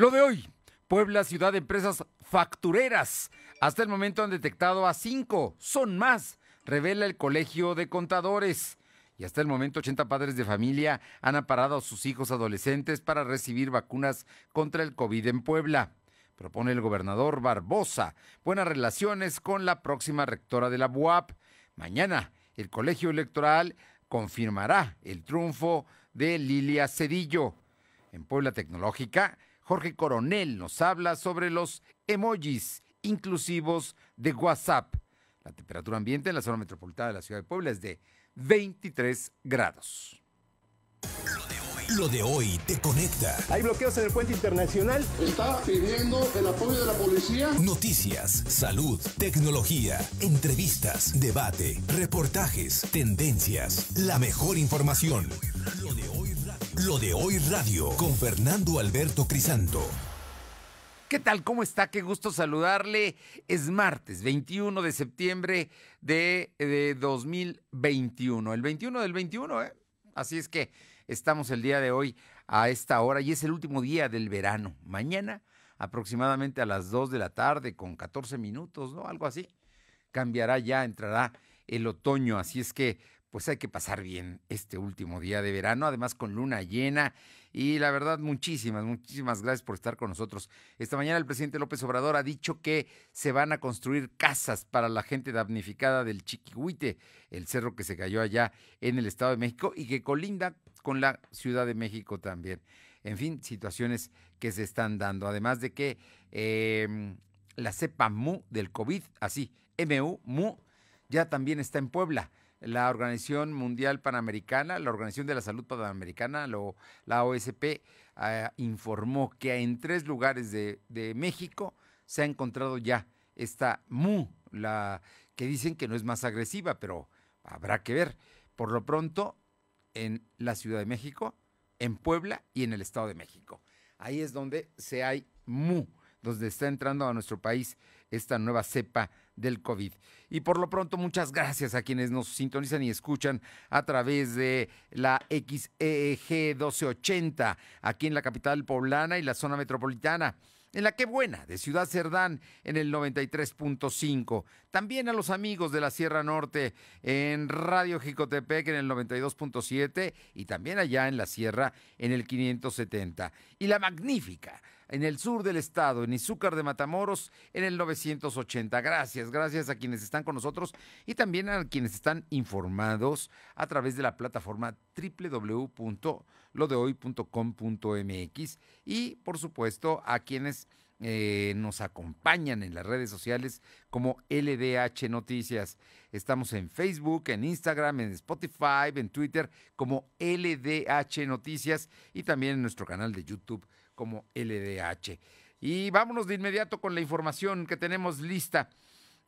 Lo de hoy, Puebla, ciudad de empresas factureras. Hasta el momento han detectado a cinco, son más, revela el Colegio de Contadores. Y hasta el momento 80 padres de familia han aparado a sus hijos adolescentes para recibir vacunas contra el COVID en Puebla. Propone el gobernador Barbosa buenas relaciones con la próxima rectora de la BUAP. Mañana el colegio electoral confirmará el triunfo de Lilia Cedillo. En Puebla Tecnológica, Jorge Coronel nos habla sobre los emojis inclusivos de WhatsApp. La temperatura ambiente en la zona metropolitana de la ciudad de Puebla es de 23 grados. Lo de hoy te conecta. Hay bloqueos en el puente internacional. Está pidiendo el apoyo de la policía. Noticias, salud, tecnología, entrevistas, debate, reportajes, tendencias, la mejor información. Lo de hoy, Lo de hoy radio con Fernando Alberto Crisanto. ¿Qué tal? ¿Cómo está? Qué gusto saludarle. Es martes 21 de septiembre de, de 2021. El 21 del 21, ¿eh? Así es que Estamos el día de hoy a esta hora y es el último día del verano. Mañana, aproximadamente a las 2 de la tarde, con 14 minutos, ¿no? Algo así. Cambiará ya, entrará el otoño. Así es que, pues hay que pasar bien este último día de verano, además con luna llena. Y la verdad, muchísimas, muchísimas gracias por estar con nosotros. Esta mañana el presidente López Obrador ha dicho que se van a construir casas para la gente damnificada del Chiquihuite, el cerro que se cayó allá en el Estado de México y que colinda con la Ciudad de México también. En fin, situaciones que se están dando. Además de que em, la cepa MU del COVID, así, MU, MU, ya también está en Puebla. La Organización Mundial Panamericana, la Organización de la Salud Panamericana, la OSP, ah, informó que en tres lugares de México se ha encontrado ya esta MU, la que dicen que no es más agresiva, pero habrá que ver. Por lo pronto, en la Ciudad de México, en Puebla y en el Estado de México. Ahí es donde se hay mu, donde está entrando a nuestro país esta nueva cepa del COVID. Y por lo pronto, muchas gracias a quienes nos sintonizan y escuchan a través de la XEG 1280, aquí en la capital poblana y la zona metropolitana en la que buena de Ciudad Cerdán en el 93.5. También a los amigos de la Sierra Norte en Radio Jicotepec en el 92.7 y también allá en la Sierra en el 570. Y la magnífica en el sur del estado, en Izúcar de Matamoros, en el 980. Gracias, gracias a quienes están con nosotros y también a quienes están informados a través de la plataforma www.lodehoy.com.mx y, por supuesto, a quienes eh, nos acompañan en las redes sociales como LDH Noticias. Estamos en Facebook, en Instagram, en Spotify, en Twitter como LDH Noticias y también en nuestro canal de YouTube como LDH. Y vámonos de inmediato con la información que tenemos lista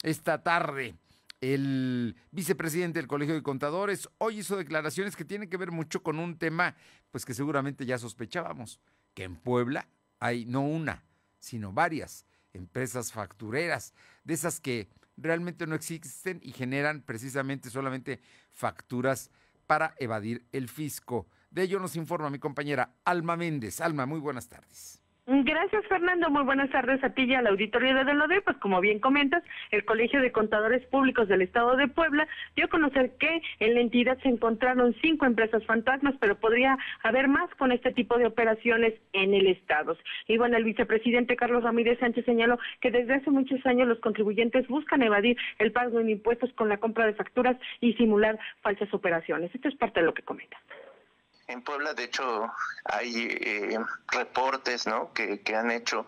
esta tarde. El vicepresidente del Colegio de Contadores hoy hizo declaraciones que tienen que ver mucho con un tema, pues que seguramente ya sospechábamos, que en Puebla hay no una, sino varias empresas factureras, de esas que realmente no existen y generan precisamente solamente facturas para evadir el fisco. De ello nos informa mi compañera Alma Méndez. Alma, muy buenas tardes. Gracias, Fernando. Muy buenas tardes a ti y al auditorio de Delode. Pues como bien comentas, el Colegio de Contadores Públicos del Estado de Puebla dio a conocer que en la entidad se encontraron cinco empresas fantasmas, pero podría haber más con este tipo de operaciones en el Estado. Y bueno, el vicepresidente Carlos Ramírez Sánchez señaló que desde hace muchos años los contribuyentes buscan evadir el pago de impuestos con la compra de facturas y simular falsas operaciones. Esto es parte de lo que comenta. En Puebla, de hecho, hay eh, reportes ¿no? que, que han hecho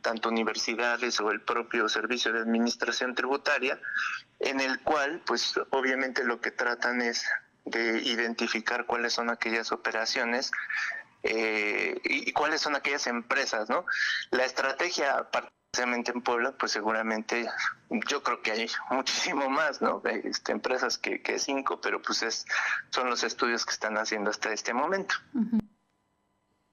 tanto universidades o el propio Servicio de Administración Tributaria, en el cual, pues obviamente lo que tratan es de identificar cuáles son aquellas operaciones eh, y cuáles son aquellas empresas, ¿no? La estrategia en Puebla, pues seguramente yo creo que hay muchísimo más, ¿no? Este, empresas que, que cinco, pero pues es, son los estudios que están haciendo hasta este momento.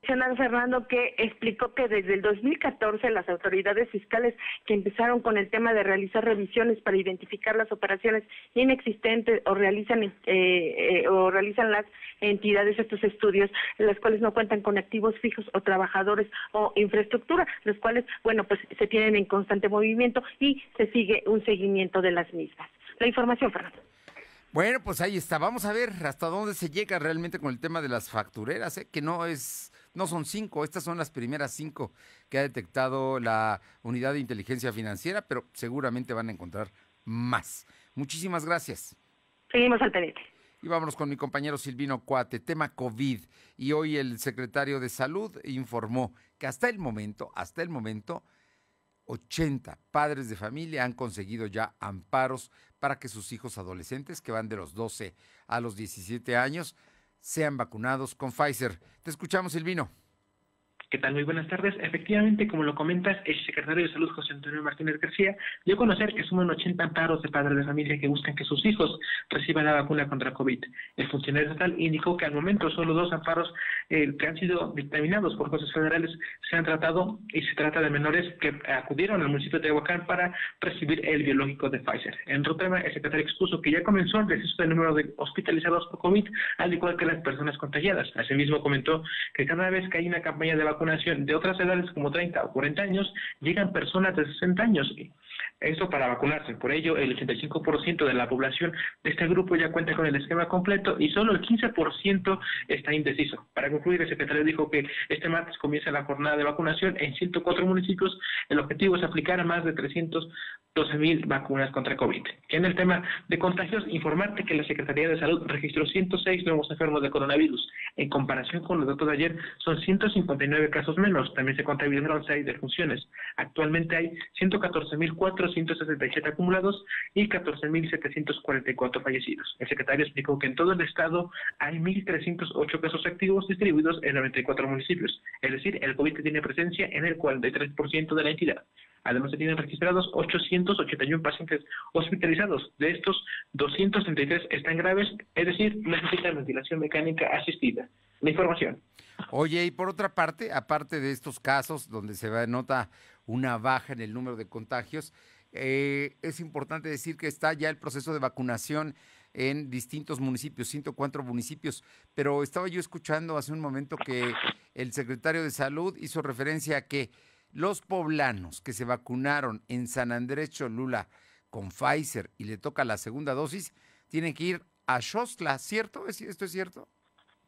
Fernando, que explicó que desde el 2014 las autoridades fiscales que empezaron con el tema de realizar revisiones para identificar las operaciones inexistentes o realizan eh, eh, o realizan las entidades estos estudios, las cuales no cuentan con activos fijos o trabajadores o infraestructura, los cuales, bueno, pues se tienen en constante movimiento y se sigue un seguimiento de las mismas. La información, Fernando. Bueno, pues ahí está. Vamos a ver hasta dónde se llega realmente con el tema de las factureras, ¿eh? que no es no son cinco, estas son las primeras cinco que ha detectado la unidad de inteligencia financiera, pero seguramente van a encontrar más. Muchísimas gracias. Seguimos al pendiente. Y vámonos con mi compañero Silvino Cuate, tema COVID. Y hoy el secretario de Salud informó que hasta el momento, hasta el momento, 80 padres de familia han conseguido ya amparos para que sus hijos adolescentes, que van de los 12 a los 17 años, sean vacunados con Pfizer. Te escuchamos, Silvino. ¿Qué tal? Muy buenas tardes. Efectivamente, como lo comentas, el secretario de Salud, José Antonio Martínez García, dio a conocer que suman 80 amparos de padres de familia que buscan que sus hijos reciban la vacuna contra COVID. El funcionario estatal indicó que al momento solo dos amparos eh, que han sido dictaminados por jueces federales se han tratado y se trata de menores que acudieron al municipio de Tehuacán para recibir el biológico de Pfizer. En otro tema, el secretario expuso que ya comenzó el descenso del número de hospitalizados por COVID, al igual que las personas contagiadas. Asimismo, comentó que cada vez que hay una campaña de vacunación, de otras edades como 30 o 40 años, llegan personas de 60 años. Esto para vacunarse. Por ello, el 85% de la población de este grupo ya cuenta con el esquema completo y solo el 15% está indeciso. Para concluir, el secretario dijo que este martes comienza la jornada de vacunación en 104 municipios. El objetivo es aplicar más de 300 12.000 vacunas contra COVID. En el tema de contagios, informarte que la Secretaría de Salud registró 106 nuevos enfermos de coronavirus. En comparación con los datos de ayer, son 159 casos menos. También se contabilizaron 6 defunciones. Actualmente hay 114.467 acumulados y 14.744 fallecidos. El secretario explicó que en todo el estado hay 1.308 casos activos distribuidos en 94 municipios. Es decir, el COVID tiene presencia en el 43% de la entidad. Además, se tienen registrados 881 pacientes hospitalizados. De estos, 233 están graves, es decir, necesitan ventilación mecánica asistida. La información. Oye, y por otra parte, aparte de estos casos donde se nota una baja en el número de contagios, eh, es importante decir que está ya el proceso de vacunación en distintos municipios, 104 municipios, pero estaba yo escuchando hace un momento que el secretario de Salud hizo referencia a que los poblanos que se vacunaron en San Andrés Cholula con Pfizer y le toca la segunda dosis, tienen que ir a Xostla, ¿cierto? ¿Esto es cierto?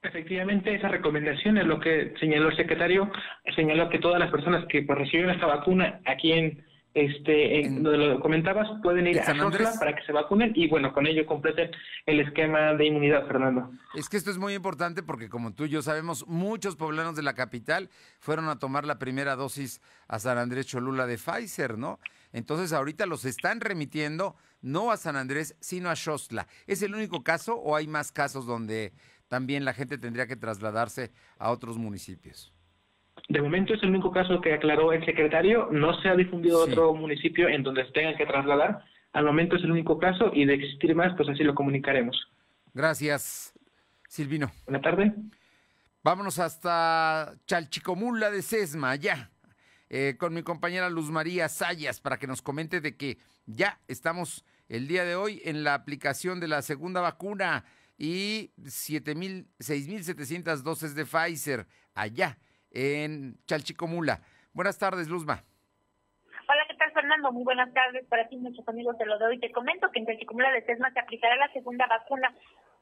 Efectivamente, esa recomendación es lo que señaló el secretario, señaló que todas las personas que pues, recibieron esta vacuna aquí en este, en, donde lo comentabas, pueden ir a Xosla para que se vacunen y bueno, con ello completen el esquema de inmunidad, Fernando. Es que esto es muy importante porque como tú y yo sabemos, muchos poblanos de la capital fueron a tomar la primera dosis a San Andrés Cholula de Pfizer, ¿no? Entonces ahorita los están remitiendo no a San Andrés, sino a Xostla. ¿Es el único caso o hay más casos donde también la gente tendría que trasladarse a otros municipios? De momento es el único caso que aclaró el secretario. No se ha difundido otro municipio en donde se tengan que trasladar. Al momento es el único caso y de existir más, pues así lo comunicaremos. Gracias, Silvino. Buenas tardes. Vámonos hasta Chalchicomula de Sesma, ya, eh, con mi compañera Luz María Sayas, para que nos comente de que ya estamos el día de hoy en la aplicación de la segunda vacuna y 6.700 dosis de Pfizer allá en Chalchicomula. Buenas tardes, Luzma. Hola, ¿qué tal, Fernando? Muy buenas tardes para ti, muchos amigos de lo de hoy. Te comento que en Chalchicomula de Sesma se aplicará la segunda vacuna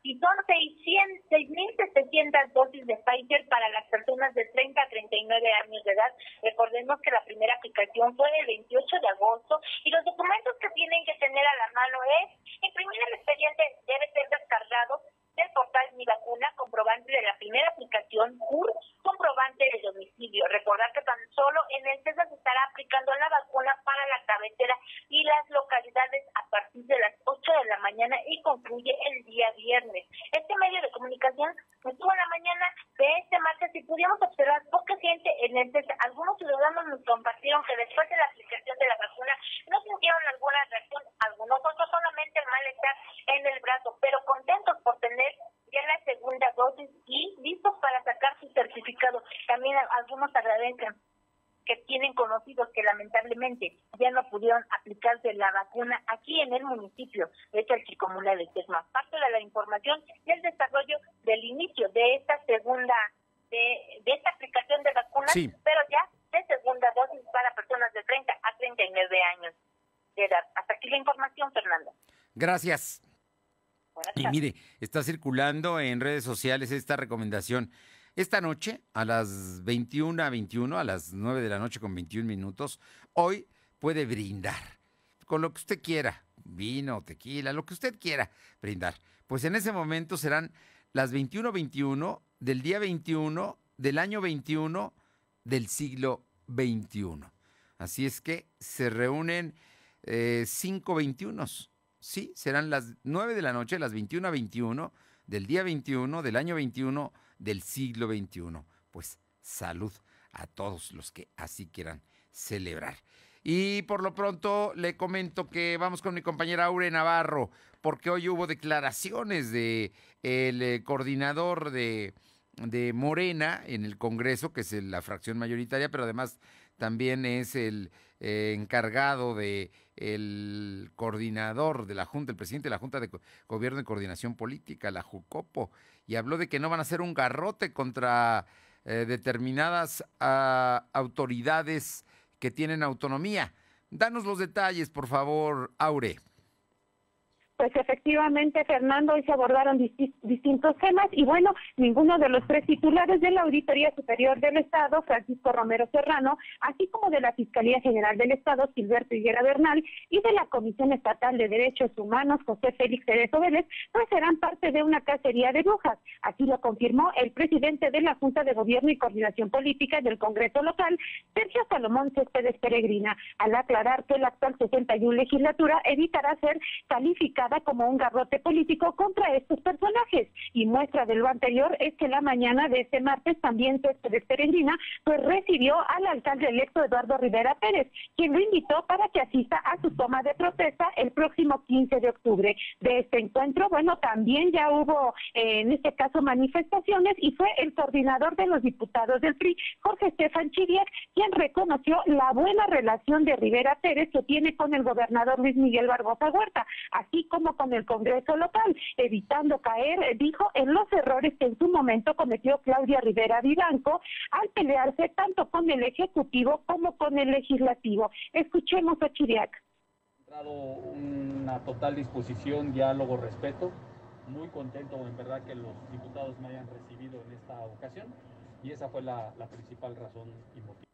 y son 6.700 dosis de Pfizer para las personas de 30 a 39 años de edad. Recordemos que la primera aplicación fue el 28 de agosto y los documentos que tienen que tener a la mano es imprimir el expediente, debe ser descargado del portal Mi Vacuna, comprobante de la primera aplicación, CUR, comprobante de domicilio. Recordar que tan solo en el CESA se estará aplicando la vacuna para la cabecera y las localidades a partir de las 8 de la mañana y concluye el día viernes. Este medio de comunicación estuvo en la mañana de este martes y pudimos observar poca gente en el CESA. Algunos ciudadanos nos compartieron que después de la aplicación de la vacuna no sintieron alguna reacción, algunos otros solamente el malestar en el brazo, pero contentos por tener ya la segunda dosis y listos para sacar su certificado. También tienen conocidos que lamentablemente ya no pudieron aplicarse la vacuna el municipio de Chalchicomula que es más parte de la información y el desarrollo del inicio de esta segunda, de, de esta aplicación de vacunas, pero ya de segunda dosis para personas de 30 a 39 años de edad. Hasta aquí la información, Fernando. Gracias. Y mire, está circulando en redes sociales esta recomendación. Esta noche, a las 21 a 21, a las 9 de la noche con 21 minutos, hoy puede brindar con lo que usted quiera, vino, tequila, lo que usted quiera brindar. Pues en ese momento serán las 21-21 del día 21 del año 21 del siglo XXI. Así es que se reúnen eh, cinco 21 Sí, serán las 9 de la noche, las 21 a 21 del día 21 del año 21 del siglo XXI. Pues salud a todos los que así quieran celebrar. Y por lo pronto le comento que vamos con mi compañera Aure Navarro, porque hoy hubo declaraciones de el eh, coordinador de, de Morena en el Congreso, que es la fracción mayoritaria, pero además también es el eh, encargado de el coordinador de la Junta, el presidente de la Junta de Gobierno y Coordinación Política, la JUCOPO, y habló de que no van a hacer un garrote contra eh, determinadas ah, autoridades que tienen autonomía. Danos los detalles, por favor, Aure. Pues efectivamente, Fernando, hoy se abordaron distintos temas y bueno, ninguno de los tres titulares de la Auditoría Superior del Estado, Francisco Romero Serrano, así como de la Fiscalía General del Estado, Gilberto Higuera Bernal, y de la Comisión Estatal de Derechos Humanos, José Félix Cerezo Vélez, pues serán parte de una cacería de brujas. Así lo confirmó el presidente de la Junta de Gobierno y Coordinación Política del Congreso local, Sergio Salomón Céspedes Peregrina, al aclarar que la actual 61 legislatura evitará ser calificada como un garrote político contra estos personajes. Y muestra de lo anterior es que la mañana de este martes también Céspedes Peregrina pues recibió al alcalde electo Eduardo Rivera Pérez, quien lo invitó para que asista a su toma de protesta el próximo 15 de octubre. De este encuentro, bueno, también ya hubo eh, en este caso manifestaciones y fue el coordinador de los diputados del PRI, Jorge Estefan Chiriac, quien reconoció la buena relación de Rivera Pérez que tiene con el gobernador Luis Miguel Barbosa Huerta, así como con el Congreso local, evitando caer, eh, dijo, en los errores que en su momento cometió Claudia Rivera Vivanco al pelearse tanto con el Ejecutivo como con el Legislativo. Escuchemos a Chiriac. una total disposición, diálogo, respeto. Muy contento en verdad que los diputados me hayan recibido en esta ocasión y esa fue la, la principal razón y motivo.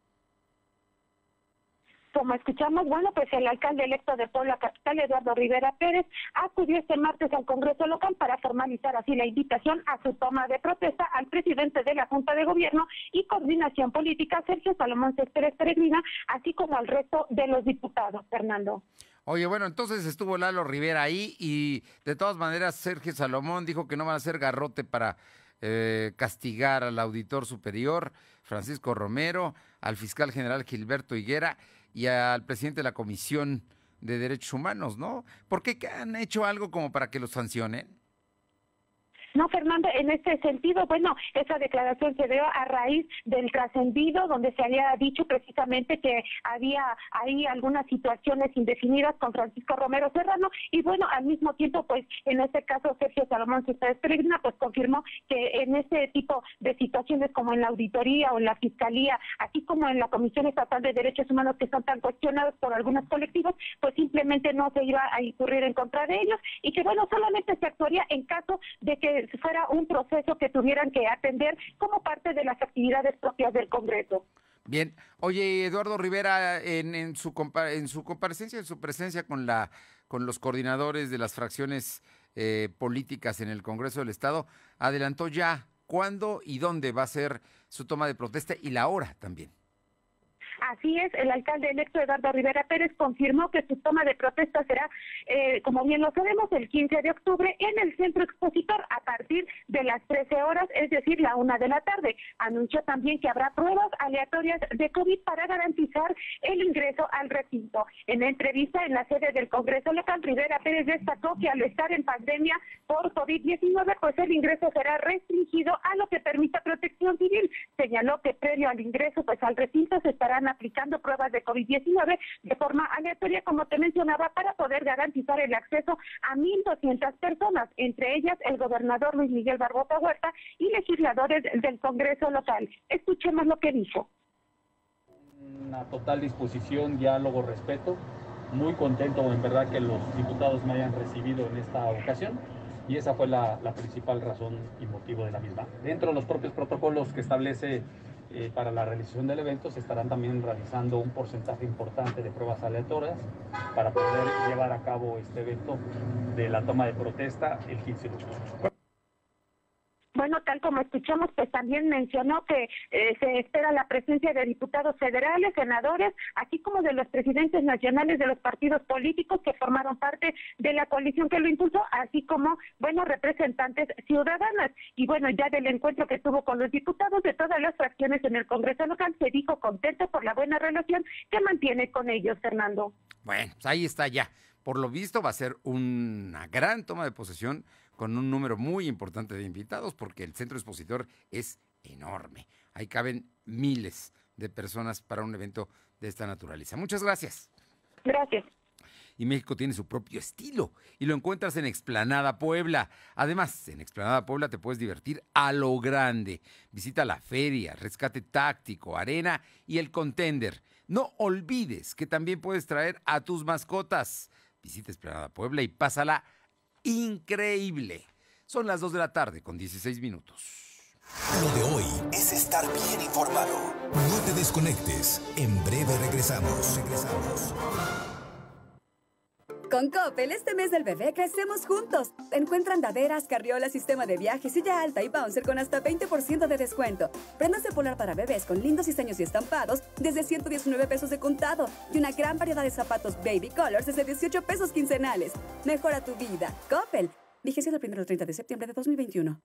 Como escuchamos, bueno, pues el alcalde electo de Puebla Capital, Eduardo Rivera Pérez, acudió este martes al Congreso local para formalizar así la invitación a su toma de protesta al presidente de la Junta de Gobierno y Coordinación Política, Sergio Salomón Céspedes Peregrina, así como al resto de los diputados. Fernando. Oye, bueno, entonces estuvo Lalo Rivera ahí y de todas maneras Sergio Salomón dijo que no van a hacer garrote para eh, castigar al auditor superior Francisco Romero, al fiscal general Gilberto Higuera y al presidente de la Comisión de Derechos Humanos, ¿no? ¿Por qué han hecho algo como para que los sancionen? No, Fernando, en este sentido, bueno, esa declaración se dio a raíz del trascendido donde se había dicho precisamente que había ahí algunas situaciones indefinidas con Francisco Romero Serrano y bueno, al mismo tiempo, pues en este caso Sergio Salomón Céspedes Peregrina, pues confirmó que en este tipo de situaciones como en la auditoría o en la fiscalía, así como en la Comisión Estatal de Derechos Humanos que están tan cuestionados por algunos colectivos, pues simplemente no se iba a incurrir en contra de ellos y que bueno, solamente se actuaría en caso de que fuera un proceso que tuvieran que atender como parte de las actividades propias del Congreso. Bien, oye Eduardo Rivera, en, su en su comparecencia, en su presencia con la con los coordinadores de las fracciones eh, políticas en el Congreso del Estado, adelantó ya cuándo y dónde va a ser su toma de protesta y la hora también. Así es, el alcalde electo Eduardo Rivera Pérez confirmó que su toma de protesta será, eh, como bien lo sabemos, el 15 de octubre en el centro expositor a partir de las 13 horas, es decir, la una de la tarde. Anunció también que habrá pruebas aleatorias de COVID para garantizar el ingreso al recinto. En entrevista en la sede del Congreso local, Rivera Pérez destacó que al estar en pandemia por COVID-19, pues el ingreso será restringido a lo que permita protección civil. Señaló que previo al ingreso, pues al recinto se estarán aplicando pruebas de COVID-19 de forma aleatoria, como te mencionaba, para poder garantizar el acceso a 1.200 personas, entre ellas el gobernador Luis Miguel Barbosa Huerta y legisladores del Congreso local. Escuchemos lo que dijo. Una total disposición, diálogo, respeto. Muy contento en verdad que los diputados me hayan recibido en esta ocasión y esa fue la, la principal razón y motivo de la misma. Dentro de los propios protocolos que establece eh, para la realización del evento se estarán también realizando un porcentaje importante de pruebas aleatorias para poder llevar a cabo este evento de la toma de protesta el 15 de octubre. Como escuchamos, pues también mencionó que eh, se espera la presencia de diputados federales, senadores, así como de los presidentes nacionales de los partidos políticos que formaron parte de la coalición que lo impulsó, así como, bueno, representantes ciudadanas. Y bueno, ya del encuentro que tuvo con los diputados de todas las fracciones en el Congreso local, se dijo contento por la buena relación que mantiene con ellos, Fernando. Bueno, pues ahí está ya. Por lo visto va a ser una gran toma de posesión con un número muy importante de invitados porque el centro expositor es enorme. Ahí caben miles de personas para un evento de esta naturaleza. Muchas gracias. Gracias. Y México tiene su propio estilo y lo encuentras en Explanada Puebla. Además, en Explanada Puebla te puedes divertir a lo grande. Visita la feria, rescate táctico, arena y el contender. No olvides que también puedes traer a tus mascotas. Visita Explanada Puebla y pásala increíble. Son las 2 de la tarde con 16 minutos. Lo de hoy es estar bien informado. No te desconectes. En breve regresamos. Regresamos. Con Coppel, este mes del bebé crecemos juntos. Encuentra andaderas, carriolas, sistema de viaje, silla alta y bouncer con hasta 20% de descuento. Prendas de polar para bebés con lindos diseños y estampados desde 119 pesos de contado. Y una gran variedad de zapatos baby colors desde 18 pesos quincenales. Mejora tu vida. Coppel. Vigencia del 1 al 30 de septiembre de 2021.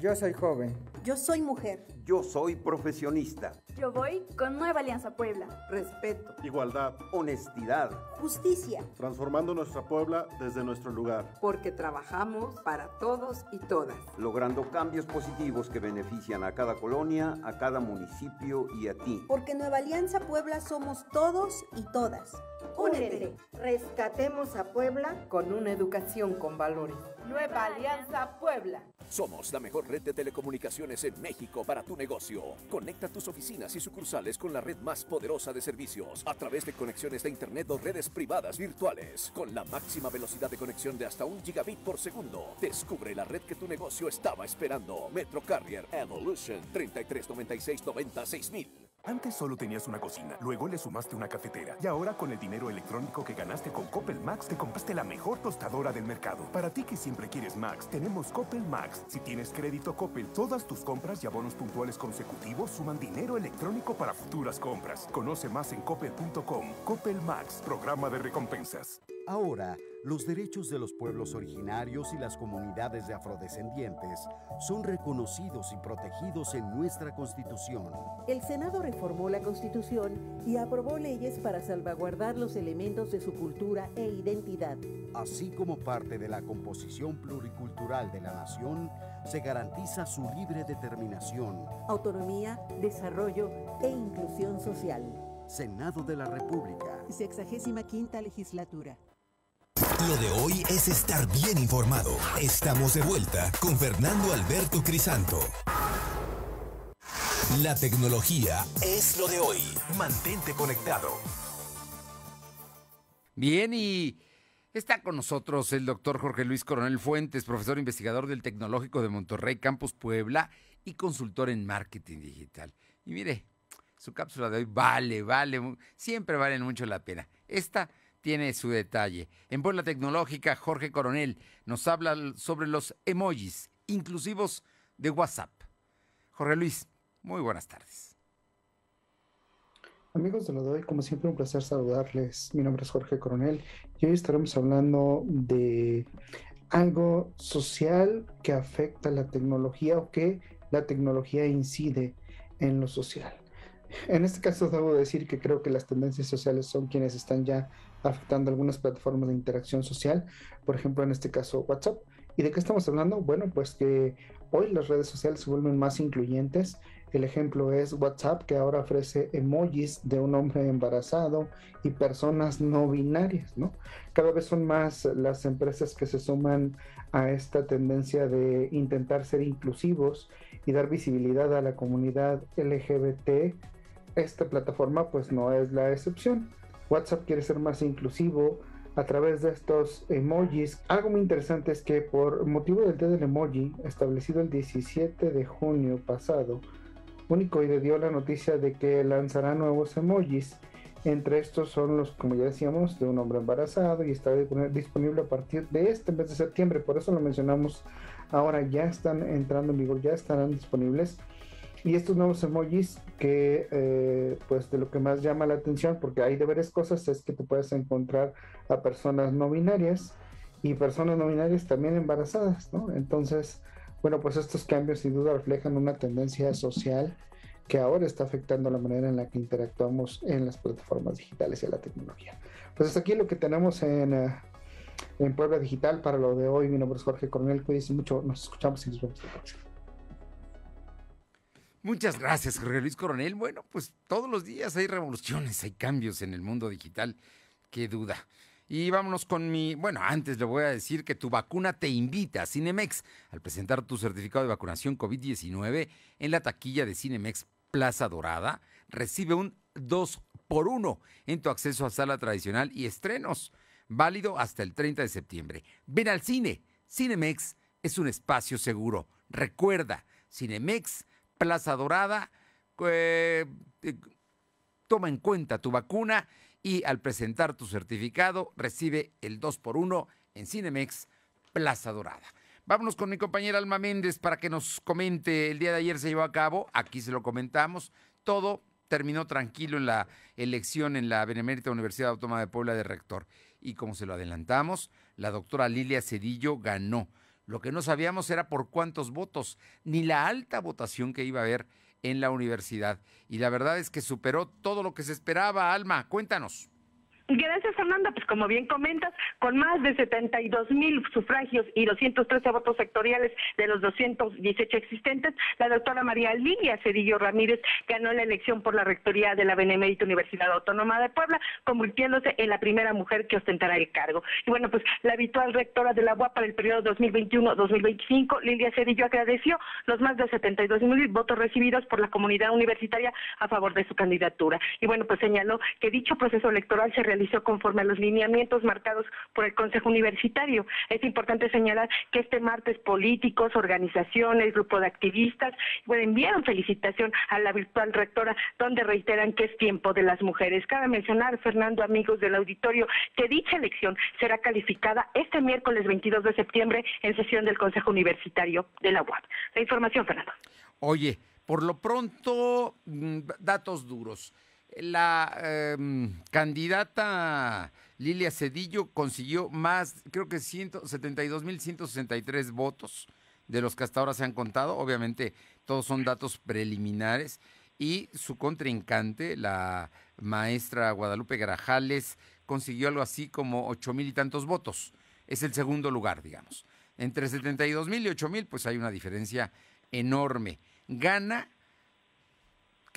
Yo soy joven. Yo soy mujer. Yo soy profesionista. Yo voy con Nueva Alianza Puebla. Respeto. Igualdad. Honestidad. Justicia. Transformando nuestra Puebla desde nuestro lugar. Porque trabajamos para todos y todas. Logrando cambios positivos que benefician a cada colonia, a cada municipio y a ti. Porque Nueva Alianza Puebla somos todos y todas. Únete. Rescatemos a Puebla con una educación con valores. Nueva Alianza Puebla. Somos la mejor red de telecomunicaciones en México para tu negocio. Conecta tus oficinas y sucursales con la red más poderosa de servicios a través de conexiones de Internet o redes privadas virtuales con la máxima velocidad de conexión de hasta un gigabit por segundo. Descubre la red que tu negocio estaba esperando. Metro Carrier Evolution 3396 96000. Antes solo tenías una cocina, luego le sumaste una cafetera y ahora con el dinero electrónico que ganaste con Coppel Max te compraste la mejor tostadora del mercado. Para ti que siempre quieres Max, tenemos Coppel Max. Si tienes crédito Coppel, todas tus compras y abonos puntuales consecutivos suman dinero electrónico para futuras compras. Conoce más en coppel.com. Coppel Max, programa de recompensas. Ahora, los derechos de los pueblos originarios y las comunidades de afrodescendientes son reconocidos y protegidos en nuestra Constitución. El Senado reformó la Constitución y aprobó leyes para salvaguardar los elementos de su cultura e identidad. Así como parte de la composición pluricultural de la nación, se garantiza su libre determinación, autonomía, desarrollo e inclusión social. Senado de la República. Sexagésima quinta legislatura. Lo de hoy es estar bien informado. Estamos de vuelta con Fernando Alberto Crisanto. La tecnología es lo de hoy. Mantente conectado. Bien, y está con nosotros el doctor Jorge Luis Coronel Fuentes, profesor investigador del Tecnológico de Monterrey, Campus Puebla y consultor en marketing digital. Y mire, su cápsula de hoy vale, vale, siempre valen mucho la pena. Esta tiene su detalle. En Puebla Tecnológica, Jorge Coronel nos habla sobre los emojis inclusivos de WhatsApp. Jorge Luis, muy buenas tardes. Amigos de lo de hoy, como siempre, un placer saludarles. Mi nombre es Jorge Coronel y hoy estaremos hablando de algo social que afecta la tecnología o que la tecnología incide en lo social. En este caso debo decir que creo que las tendencias sociales son quienes están ya afectando algunas plataformas de interacción social, por ejemplo en este caso WhatsApp. ¿Y de qué estamos hablando? Bueno, pues que hoy las redes sociales se vuelven más incluyentes El ejemplo es WhatsApp, que ahora ofrece emojis de un hombre embarazado y personas no binarias, ¿no? Cada vez son más las empresas que se suman a esta tendencia de intentar ser inclusivos y dar visibilidad a la comunidad LGBT. Esta plataforma pues no es la excepción. WhatsApp quiere ser más inclusivo, a través de estos emojis. Algo muy interesante es que por motivo del día del emoji, establecido el 17 de junio pasado, Unicoide dio la noticia de que lanzará nuevos emojis. Entre estos son los, como ya decíamos, de un hombre embarazado y estará disponible a partir de este mes de septiembre. Por eso lo mencionamos ahora, ya están entrando en vigor, ya estarán disponibles. Y estos nuevos emojis que eh, pues de lo que más llama la atención, porque hay de varias cosas, es que te puedes encontrar a personas no binarias y personas no binarias también embarazadas, ¿no? Entonces, bueno, pues estos cambios sin duda reflejan una tendencia social que ahora está afectando la manera en la que interactuamos en las plataformas digitales y la tecnología. Pues hasta aquí lo que tenemos en, eh, en Puebla Digital para lo de hoy. Mi nombre es Jorge Coronel, cuídense mucho, nos escuchamos y nos vemos la. Muchas gracias, Jorge Luis Coronel. Bueno, pues todos los días hay revoluciones, hay cambios en el mundo digital, qué duda. Y vámonos con mi, bueno, antes le voy a decir que tu vacuna te invita a Cinemex al presentar tu certificado de vacunación COVID-19 en la taquilla de Cinemex Plaza Dorada, recibe un 2 por 1 en tu acceso a sala tradicional y estrenos, válido hasta el 30 de septiembre. Ven al cine. Cinemex es un espacio seguro. Recuerda, Cinemex Plaza Dorada, eh, eh, toma en cuenta tu vacuna y al presentar tu certificado recibe el 2 por 1 en Cinemex Plaza Dorada. Vámonos con mi compañera Alma Méndez para que nos comente. El día de ayer se llevó a cabo, aquí se lo comentamos, todo terminó tranquilo en la elección en la Benemérita Universidad Autónoma de Puebla de rector. Y como se lo adelantamos, la doctora Lilia Cedillo ganó. Lo que no sabíamos era por cuántos votos, ni la alta votación que iba a haber en la universidad. Y la verdad es que superó todo lo que se esperaba. Alma, cuéntanos. Gracias, Fernanda. Pues como bien comentas, con más de 72 mil sufragios y 213 votos sectoriales de los 218 existentes, la doctora María Lilia Cedillo Ramírez ganó la elección por la rectoría de la Benemérita Universidad Autónoma de Puebla, convirtiéndose en la primera mujer que ostentará el cargo. Y bueno, pues la habitual rectora de la UAP para el periodo 2021-2025, Lilia Cedillo agradeció los más de 72 mil votos recibidos por la comunidad universitaria a favor de su candidatura. Y bueno, pues señaló que dicho proceso electoral se realizó realizó conforme a los lineamientos marcados por el Consejo Universitario. Es importante señalar que este martes políticos, organizaciones, grupo de activistas bueno, enviaron felicitación a la virtual rectora donde reiteran que es tiempo de las mujeres. Cabe mencionar, Fernando, amigos del auditorio, que dicha elección será calificada este miércoles 22 de septiembre en sesión del Consejo Universitario de la UAP. La información, Fernando. Oye, por lo pronto, mm, datos duros. La em, candidata Lilia Cedillo consiguió más, creo que 172.163 votos de los que hasta ahora se han contado. Obviamente, todos son datos preliminares. Y su contrincante, la maestra Guadalupe Grajales, consiguió algo así como ocho mil y tantos votos. Es el segundo lugar, digamos. Entre 72 mil y 8 mil, pues hay una diferencia enorme. Gana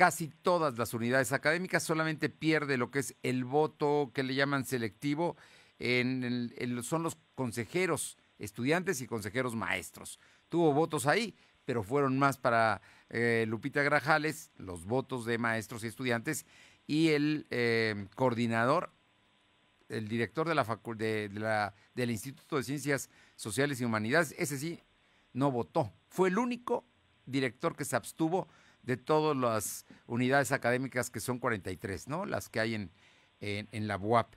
casi todas las unidades académicas, solamente pierde lo que es el voto que le llaman selectivo, en, son los consejeros estudiantes y consejeros maestros. Tuvo votos ahí, pero fueron más para eh, Lupita Grajales, los votos de maestros y estudiantes, y el eh, coordinador, el director de la, de, la, del Instituto de Ciencias Sociales y Humanidades, ese sí, no votó. Fue el único director que se abstuvo de todas las unidades académicas que son 43, ¿no? Las que hay en, en, la UAP.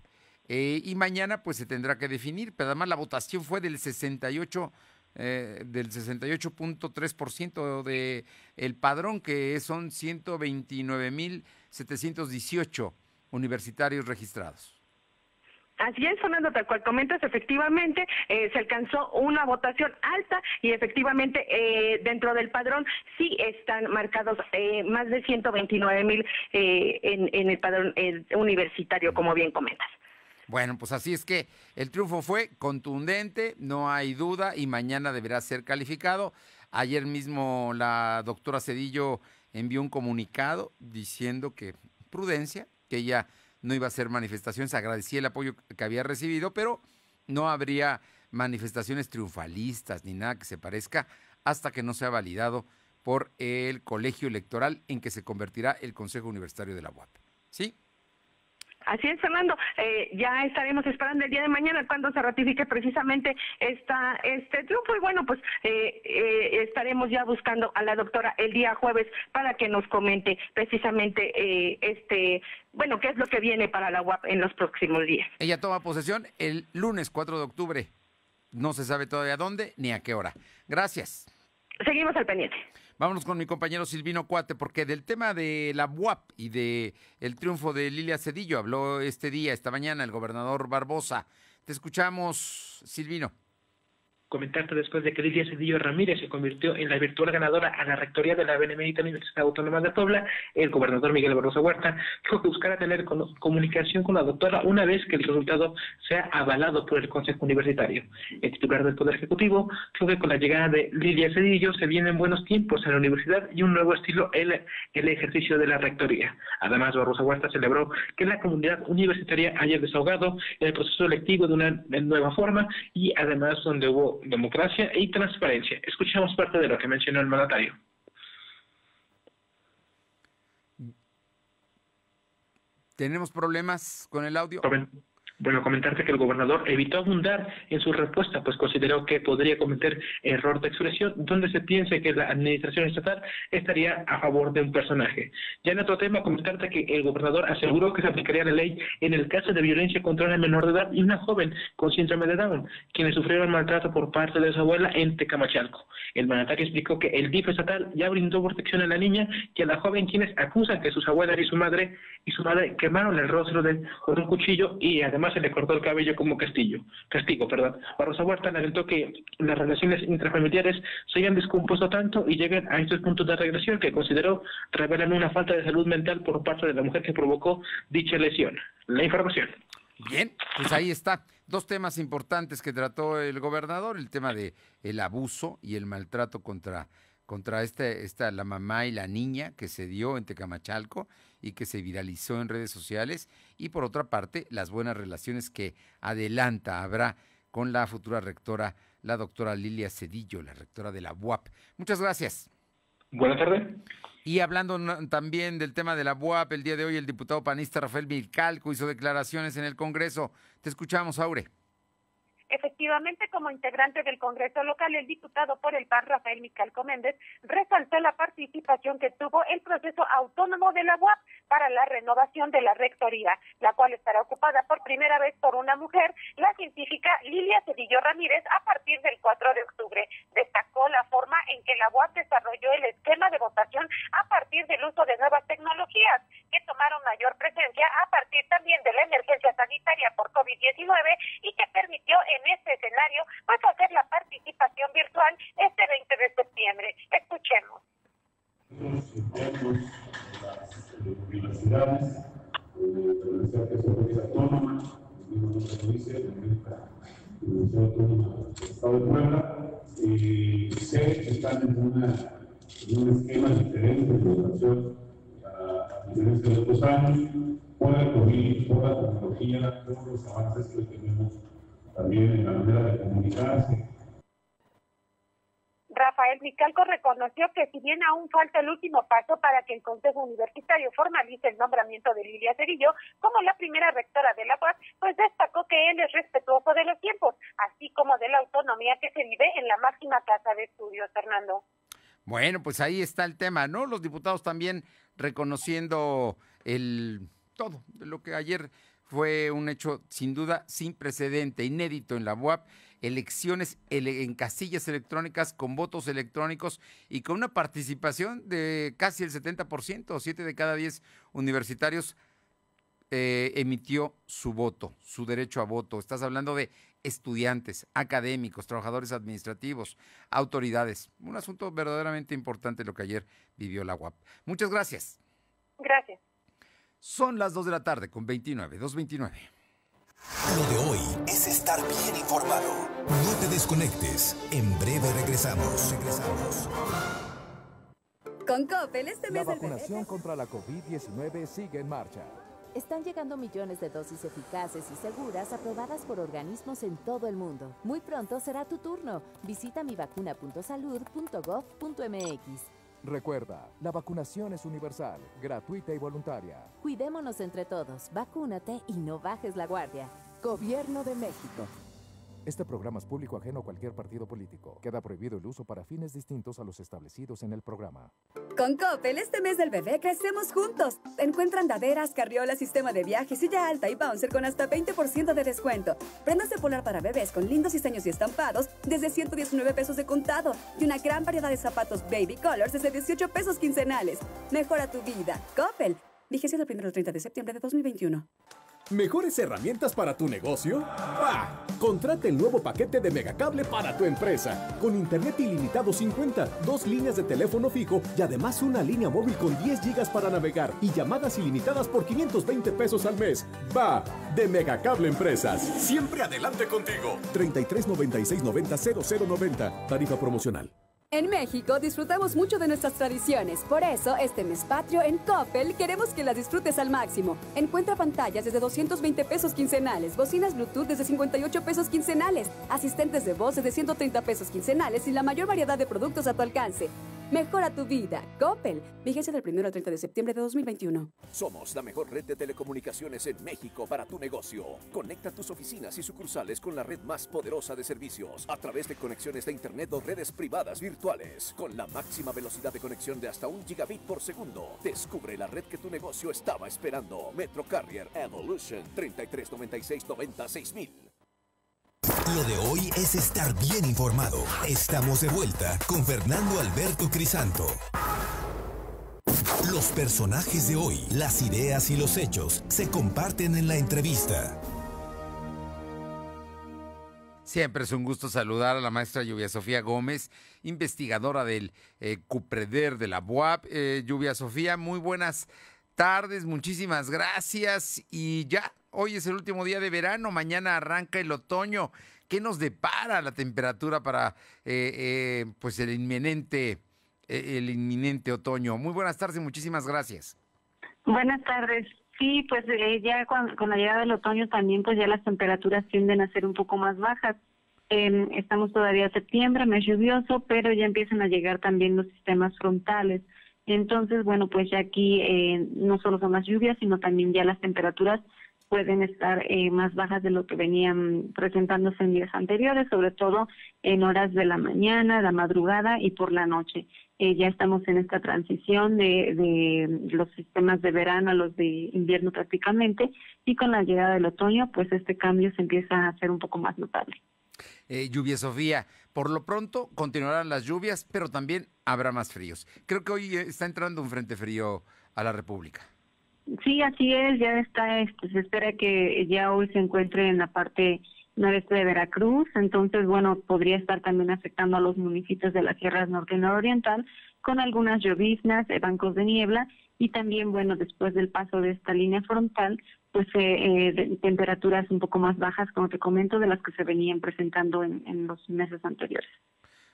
Eh, y mañana pues se tendrá que definir, pero además la votación fue del 68 eh, del 68.3% de el padrón que son 129.718 universitarios registrados. Así es, Fernando, tal cual comentas, efectivamente eh, se alcanzó una votación alta y efectivamente eh, dentro del padrón sí están marcados eh, más de 129 mil en, en, el padrón universitario, como bien comentas. Bueno, pues así es que el triunfo fue contundente, no hay duda, y mañana deberá ser calificado. Ayer mismo la doctora Cedillo envió un comunicado diciendo que prudencia, que ella no iba a hacer manifestaciones, agradecía el apoyo que había recibido, pero no habría manifestaciones triunfalistas ni nada que se parezca hasta que no sea validado por el colegio electoral en que se convertirá el Consejo Universitario de la UAP. ¿Sí? Así es, Fernando. Eh, ya estaremos esperando el día de mañana cuando se ratifique precisamente esta, este triunfo. Y bueno, pues eh, eh, estaremos ya buscando a la doctora el día jueves para que nos comente precisamente este, bueno, qué es lo que viene para la UAP en los próximos días. Ella toma posesión el lunes 4 de octubre. No se sabe todavía dónde ni a qué hora. Gracias. Seguimos al pendiente. Vámonos con mi compañero Silvino Cuate, porque del tema de la UAP y de el triunfo de Lilia Cedillo habló este día, esta mañana, el gobernador Barbosa. Te escuchamos, Silvino comentarte después de que Lidia Cedillo Ramírez se convirtió en la virtual ganadora a la rectoría de la Benemérita Universidad Autónoma de Puebla, el gobernador Miguel Barroso Huerta dijo que buscará tener comunicación con la doctora una vez que el resultado sea avalado por el Consejo Universitario. El titular del Poder Ejecutivo dijo que con la llegada de Lidia Cedillo se vienen buenos tiempos en la universidad y un nuevo estilo en el ejercicio de la rectoría. Además, Barroso Huerta celebró que la comunidad universitaria haya desahogado el proceso electivo de una nueva forma y además donde hubo democracia y transparencia. Escuchemos parte de lo que mencionó el mandatario. ¿Tenemos problemas con el audio? Bueno, comentarte que el gobernador evitó abundar en su respuesta, pues consideró que podría cometer error de expresión donde se piense que la administración estatal estaría a favor de un personaje. Ya en otro tema, comentarte que el gobernador aseguró que se aplicaría la ley en el caso de violencia contra una menor de edad y una joven con síndrome de Down, quienes sufrieron maltrato por parte de su abuela en Tecamachalco. El mandatario explicó que el DIF estatal ya brindó protección a la niña y a la joven quienes acusan que sus abuelas y su madre y su madre quemaron el rostro de, con un cuchillo y además se le cortó el cabello como castillo, castigo. Perdón. Barroso Huerta lamentó que las relaciones intrafamiliares se hayan descompuesto tanto y lleguen a estos puntos de regresión que consideró revelan una falta de salud mental por parte de la mujer que provocó dicha lesión. La información. Bien, pues ahí está. Dos temas importantes que trató el gobernador, el tema de el abuso y el maltrato contra contra este, esta, la mamá y la niña que se dio en Tecamachalco y que se viralizó en redes sociales. Y por otra parte, las buenas relaciones que adelanta habrá con la futura rectora, la doctora Lilia Cedillo, la rectora de la UAP. Muchas gracias. Buenas tardes. Y hablando también del tema de la UAP, el día de hoy el diputado panista Rafael Milcalco hizo declaraciones en el Congreso. Te escuchamos, Aure. Efectivamente, como integrante del Congreso local, el diputado por el PAN, Rafael Micalco Méndez, resaltó la participación que tuvo el proceso autónomo de la UAP para la renovación de la rectoría, la cual estará ocupada por primera vez por una mujer, la científica Lilia Cedillo Ramírez, a partir del 4 de octubre. Destacó la forma en que la UAP desarrolló el esquema de votación a partir del uso de nuevas tecnologías, que tomaron mayor presencia a partir también de la emergencia sanitaria por COVID-19 y que permitió en este escenario pues hacer la participación virtual este 20 de septiembre. Escuchemos. las universidades, la Universidad que autónoma, el dice, la Universidad Autónoma del Estado de Puebla, eh, que están en, una, en un esquema diferente de votación a, diferencia de otros años, por el COVID, por la tecnología, todos los avances que tenemos también en la manera de comunicarse. Rafael Micalco reconoció que si bien aún falta el último paso para que el Consejo Universitario formalice el nombramiento de Lilia Cerillo como la primera rectora de la UAS, pues destacó que él es respetuoso de los tiempos, así como de la autonomía que se vive en la máxima casa de estudios, Fernando. Bueno, pues ahí está el tema, ¿no? Los diputados también reconociendo el todo, lo que ayer fue un hecho sin duda sin precedente, inédito en la UAP, elecciones en casillas electrónicas con votos electrónicos y con una participación de casi el 70%, siete de cada diez universitarios eh, emitió su voto, su derecho a voto. Estás hablando de estudiantes, académicos, trabajadores administrativos, autoridades. Un asunto verdaderamente importante lo que ayer vivió la UAP. Muchas gracias. Gracias. Son las 2 de la tarde con 29, 2.29. Lo de hoy es estar bien informado. No te desconectes. En breve regresamos. Regresamos. Con Coppel, este mes La vacunación contra la COVID-19 sigue en marcha. Están llegando millones de dosis eficaces y seguras aprobadas por organismos en todo el mundo. Muy pronto será tu turno. Visita mivacuna.salud.gov.mx. Recuerda, la vacunación es universal, gratuita y voluntaria. Cuidémonos entre todos, vacúnate y no bajes la guardia. Gobierno de México. Este programa es público ajeno a cualquier partido político. Queda prohibido el uso para fines distintos a los establecidos en el programa. Con Coppel, este mes del bebé crecemos juntos. Encuentra andaderas, carriolas, sistema de viaje, silla alta y bouncer con hasta 20% de descuento. Prendas de polar para bebés con lindos diseños y estampados desde 119 pesos de contado. Y una gran variedad de zapatos baby colors desde 18 pesos quincenales. Mejora tu vida. Coppel. Vigencia del 1 al 30 de septiembre de 2021. ¿Mejores herramientas para tu negocio? ¡Bah! Contrata el nuevo paquete de Megacable para tu empresa. Con internet ilimitado 50, dos líneas de teléfono fijo y además una línea móvil con 10 gigas para navegar y llamadas ilimitadas por 520 pesos al mes. ¡Va! De Megacable Empresas. Siempre adelante contigo. 33 96 90 0090. Tarifa promocional. En México disfrutamos mucho de nuestras tradiciones, por eso este mes patrio en Coppel queremos que las disfrutes al máximo. Encuentra pantallas desde 220 pesos quincenales, bocinas Bluetooth desde 58 pesos quincenales, asistentes de voz desde 130 pesos quincenales y la mayor variedad de productos a tu alcance. Mejora tu vida. Coppel. Vigencia del 1 al 30 de septiembre de 2021. Somos la mejor red de telecomunicaciones en México para tu negocio. Conecta tus oficinas y sucursales con la red más poderosa de servicios a través de conexiones de Internet o redes privadas virtuales con la máxima velocidad de conexión de hasta un gigabit por segundo. Descubre la red que tu negocio estaba esperando. Metro Carrier Evolution 3396 96000. Lo de hoy es estar bien informado. Estamos de vuelta con Fernando Alberto Crisanto. Los personajes de hoy, las ideas y los hechos se comparten en la entrevista. Siempre es un gusto saludar a la maestra Lluvia Sofía Gómez, investigadora del eh, CUPREDER de la BUAP. Eh, Lluvia Sofía, muy buenas tardes, muchísimas gracias. Y ya, hoy es el último día de verano, mañana arranca el otoño. ¿Qué nos depara la temperatura para eh, pues el inminente, el inminente otoño? Muy buenas tardes muchísimas gracias. Buenas tardes. Sí, pues eh, ya con, la llegada del otoño también pues ya las temperaturas tienden a ser un poco más bajas. Eh, estamos todavía en septiembre, mes lluvioso, pero ya empiezan a llegar también los sistemas frontales. Entonces, bueno, pues ya aquí eh, no solo son las lluvias, sino también ya las temperaturas pueden estar eh, más bajas de lo que venían presentándose en días anteriores, sobre todo en horas de la mañana, la madrugada y por la noche. Eh, ya estamos en esta transición de, de, los sistemas de verano a los de invierno prácticamente y con la llegada del otoño, pues este cambio se empieza a hacer un poco más notable. Eh, lluvia Sofía, por lo pronto continuarán las lluvias, pero también habrá más fríos. Creo que hoy está entrando un frente frío a la República. Sí, así es, ya está, este, se espera que ya hoy se encuentre en la parte noreste de Veracruz, entonces, bueno, podría estar también afectando a los municipios de las sierras norte y nororiental con algunas lloviznas, bancos de niebla y también, bueno, después del paso de esta línea frontal, pues eh, de temperaturas un poco más bajas, como te comento, de las que se venían presentando en, en los meses anteriores.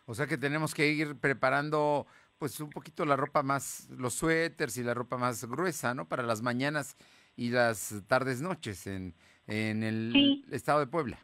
O sea que tenemos que ir preparando pues un poquito la ropa más, los suéteres y la ropa más gruesa, ¿no? Para las mañanas y las tardes noches en, en el sí. estado de Puebla.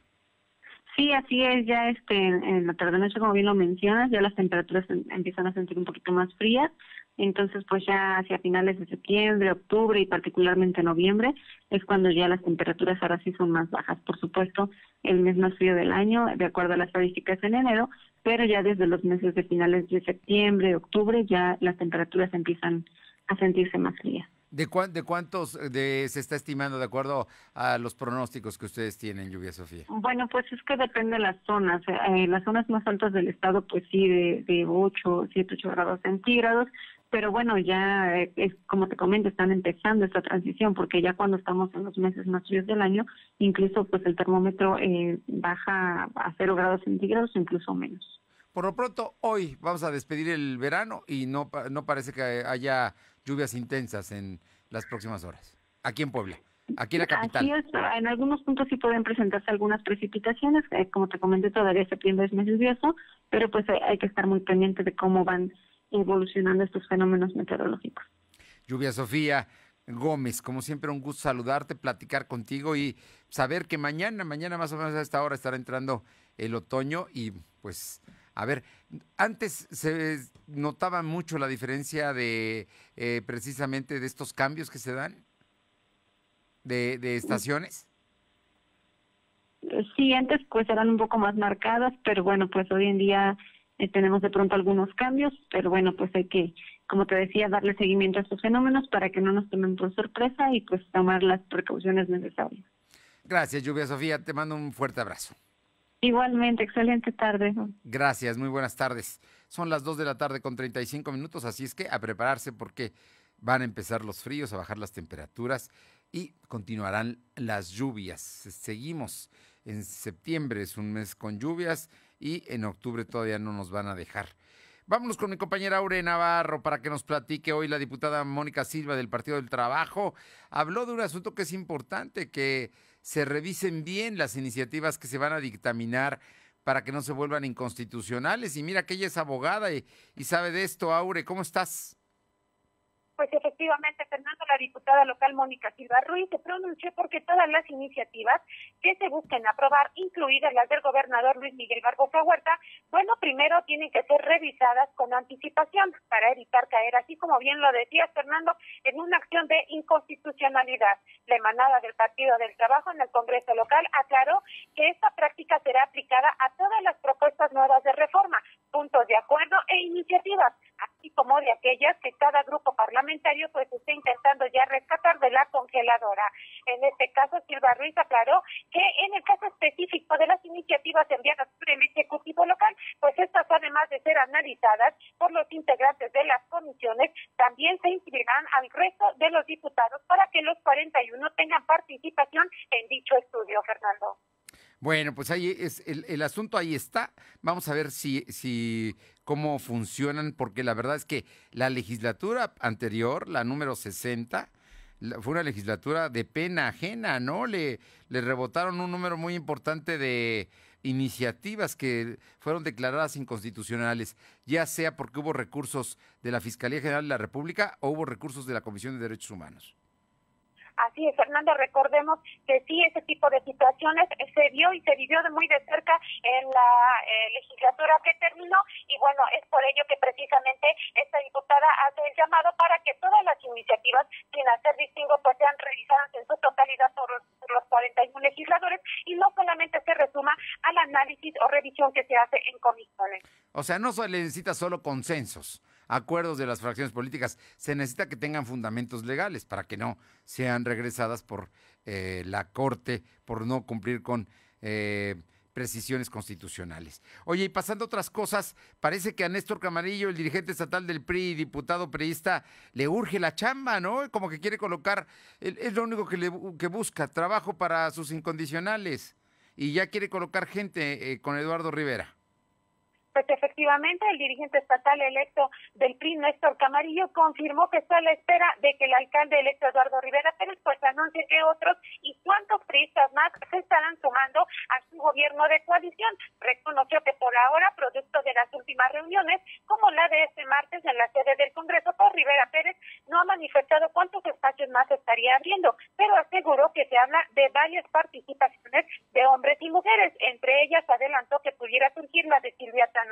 Sí, así es, ya este, en la tarde noche, como bien lo mencionas, ya las temperaturas empiezan a sentir un poquito más frías, entonces pues ya hacia finales de septiembre, octubre y particularmente noviembre es cuando ya las temperaturas ahora sí son más bajas. Por supuesto, el mes más frío del año, de acuerdo a las estadísticas en enero, pero ya desde los meses de finales de septiembre, octubre, ya las temperaturas empiezan a sentirse más frías. ¿De, cuán, ¿De cuántos de, se está estimando de acuerdo a los pronósticos que ustedes tienen, Lluvia Sofía? Bueno, pues es que depende de las zonas. Eh, las zonas más altas del estado, pues sí, de, de 8, 7, 8 grados centígrados. Pero bueno, ya, eh, es como te comento, están empezando esta transición, porque ya cuando estamos en los meses más fríos del año, incluso pues el termómetro eh, baja a 0 grados centígrados, incluso menos. Por lo pronto, hoy vamos a despedir el verano y no, no parece que haya lluvias intensas en las próximas horas, aquí en Puebla. Aquí en la capital. Así es, en algunos puntos sí pueden presentarse algunas precipitaciones, eh, como te comenté, todavía septiembre es mes lluvioso, pero pues hay, hay, que estar muy pendiente de cómo van evolucionando estos fenómenos meteorológicos. Lluvia Sofía Gómez, como siempre un gusto saludarte, platicar contigo y saber que mañana, mañana más o menos a esta hora estará entrando el otoño y pues a ver, antes se notaba mucho la diferencia de eh, precisamente de estos cambios que se dan de, de estaciones. Sí, antes pues eran un poco más marcadas, pero bueno, pues hoy en día eh, tenemos de pronto algunos cambios, pero bueno, pues hay que, como te decía, darle seguimiento a estos fenómenos para que no nos tomen por sorpresa y pues tomar las precauciones necesarias. Gracias, Lluvia Sofía, te mando un fuerte abrazo. Igualmente, excelente tarde. Gracias, muy buenas tardes. Son las 2 de la tarde con 35 minutos, así es que a prepararse porque van a empezar los fríos, a bajar las temperaturas y continuarán las lluvias. Seguimos en septiembre, es un mes con lluvias y en octubre todavía no nos van a dejar. Vámonos con mi compañera Aure Navarro para que nos platique hoy la diputada Mónica Silva del Partido del Trabajo. Habló de un asunto que es importante, que se revisen bien las iniciativas que se van a dictaminar para que no se vuelvan inconstitucionales. Y mira que ella es abogada y, y sabe de esto. Aure, ¿cómo estás? Pues efectivamente, Fernando, la diputada local Mónica Silva Ruiz se pronunció porque todas las iniciativas que se busquen aprobar, incluidas las del gobernador Luis Miguel Barbosa Huerta, bueno, primero tienen que ser revisadas con anticipación para evitar caer, así como bien lo decía Fernando, en una acción de inconstitucionalidad. La emanada del Partido del Trabajo en el Congreso local aclaró que esta práctica será aplicada a todas las propuestas nuevas de reforma, puntos de acuerdo e iniciativas, así como de aquellas que cada grupo parlamentario pues está intentando ya rescatar de la congeladora. En este caso, Silva Ruiz aclaró que en el caso específico de las iniciativas enviadas por el Ejecutivo local, pues estas además de ser analizadas por los integrantes de las comisiones, también se inscribirán al resto de los diputados para que los 41 tengan participación en dicho estudio, Fernando. Bueno, pues ahí es el, el, asunto ahí está. Vamos a ver si, si cómo funcionan, porque la verdad es que la legislatura anterior, la número 60, fue una legislatura de pena ajena, ¿no? Le, le rebotaron un número muy importante de iniciativas que fueron declaradas inconstitucionales, ya sea porque hubo recursos de la Fiscalía General de la República o hubo recursos de la Comisión de Derechos Humanos. Así es, Fernando, recordemos que sí, ese tipo de situaciones se vio y se vivió de muy de cerca en la eh, legislatura que terminó y bueno, es por ello que precisamente esta diputada hace el llamado para que todas las iniciativas, sin hacer distingo, pues sean revisadas en su totalidad por, por los 41 legisladores y no solamente se resuma al análisis o revisión que se hace en comisiones. O sea, no se necesita solo consensos acuerdos de las fracciones políticas. Se necesita que tengan fundamentos legales para que no sean regresadas por eh, la Corte por no cumplir con eh, precisiones constitucionales. Oye, y pasando a otras cosas, parece que a Néstor Camarillo, el dirigente estatal del PRI y diputado priista, le urge la chamba, ¿no? Como que quiere colocar, es lo único que, le, busca, trabajo para sus incondicionales. Y ya quiere colocar gente eh, con Eduardo Rivera. Pues efectivamente, el dirigente estatal electo del PRI, Néstor Camarillo, confirmó que está a la espera de que el alcalde electo Eduardo Rivera Pérez pues anuncie que otros y cuántos priistas más se estarán sumando a su gobierno de coalición. Reconoció que por ahora, producto de las últimas reuniones, como la de este martes en la sede del Congreso, pues Rivera Pérez no ha manifestado cuántos espacios más estaría abriendo, pero aseguró que se habla de varias participaciones de hombres y mujeres. Entre ellas adelantó que pudiera surgir la de Silvia Tan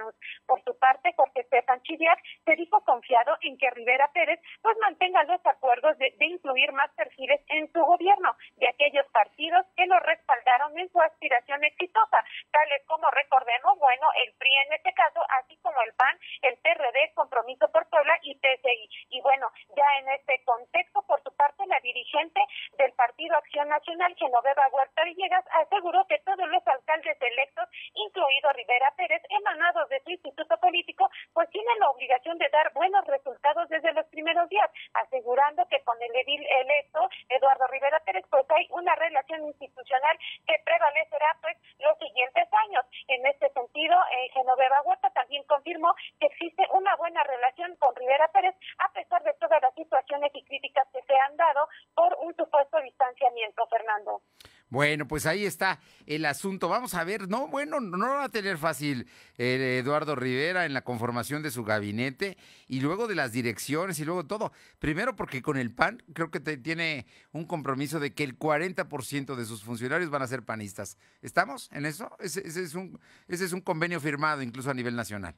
por su parte, Jorge Estefan Chidiac se dijo confiado en que Rivera Pérez pues mantenga los acuerdos de, incluir más perfiles en su gobierno de aquellos partidos que lo respaldaron en su aspiración exitosa, tales como recordemos, bueno, el PRI en este caso, así como el PAN, el PRD, Compromiso por Puebla y PSI. Y bueno, ya en este contexto, por su parte, la dirigente del Partido Acción Nacional, Genoveva Huerta Villegas, aseguró que todos los alcaldes electos, incluido Rivera Pérez, emanados de su instituto político, pues tienen la obligación de dar buenos resultados desde los primeros días, asegurando que con el edil electo, Eduardo Rivera Pérez, pues hay una relación institucional que prevalecerá pues los siguientes años. En este sentido, eh, Genoveva Huerta también confirmó que existe una buena relación con Rivera Pérez, a pesar de todas las situaciones y críticas que se han dado por un supuesto distanciamiento distanciamiento, Fernando. Bueno, pues ahí está el asunto. Vamos a ver, no, bueno, no va a tener fácil eh, Eduardo Rivera en la conformación de su gabinete y luego de las direcciones y luego todo. Primero porque con el PAN creo que tiene un compromiso de que el 40% de sus funcionarios van a ser panistas. ¿Estamos en eso? Ese, es un, ese es un convenio firmado incluso a nivel nacional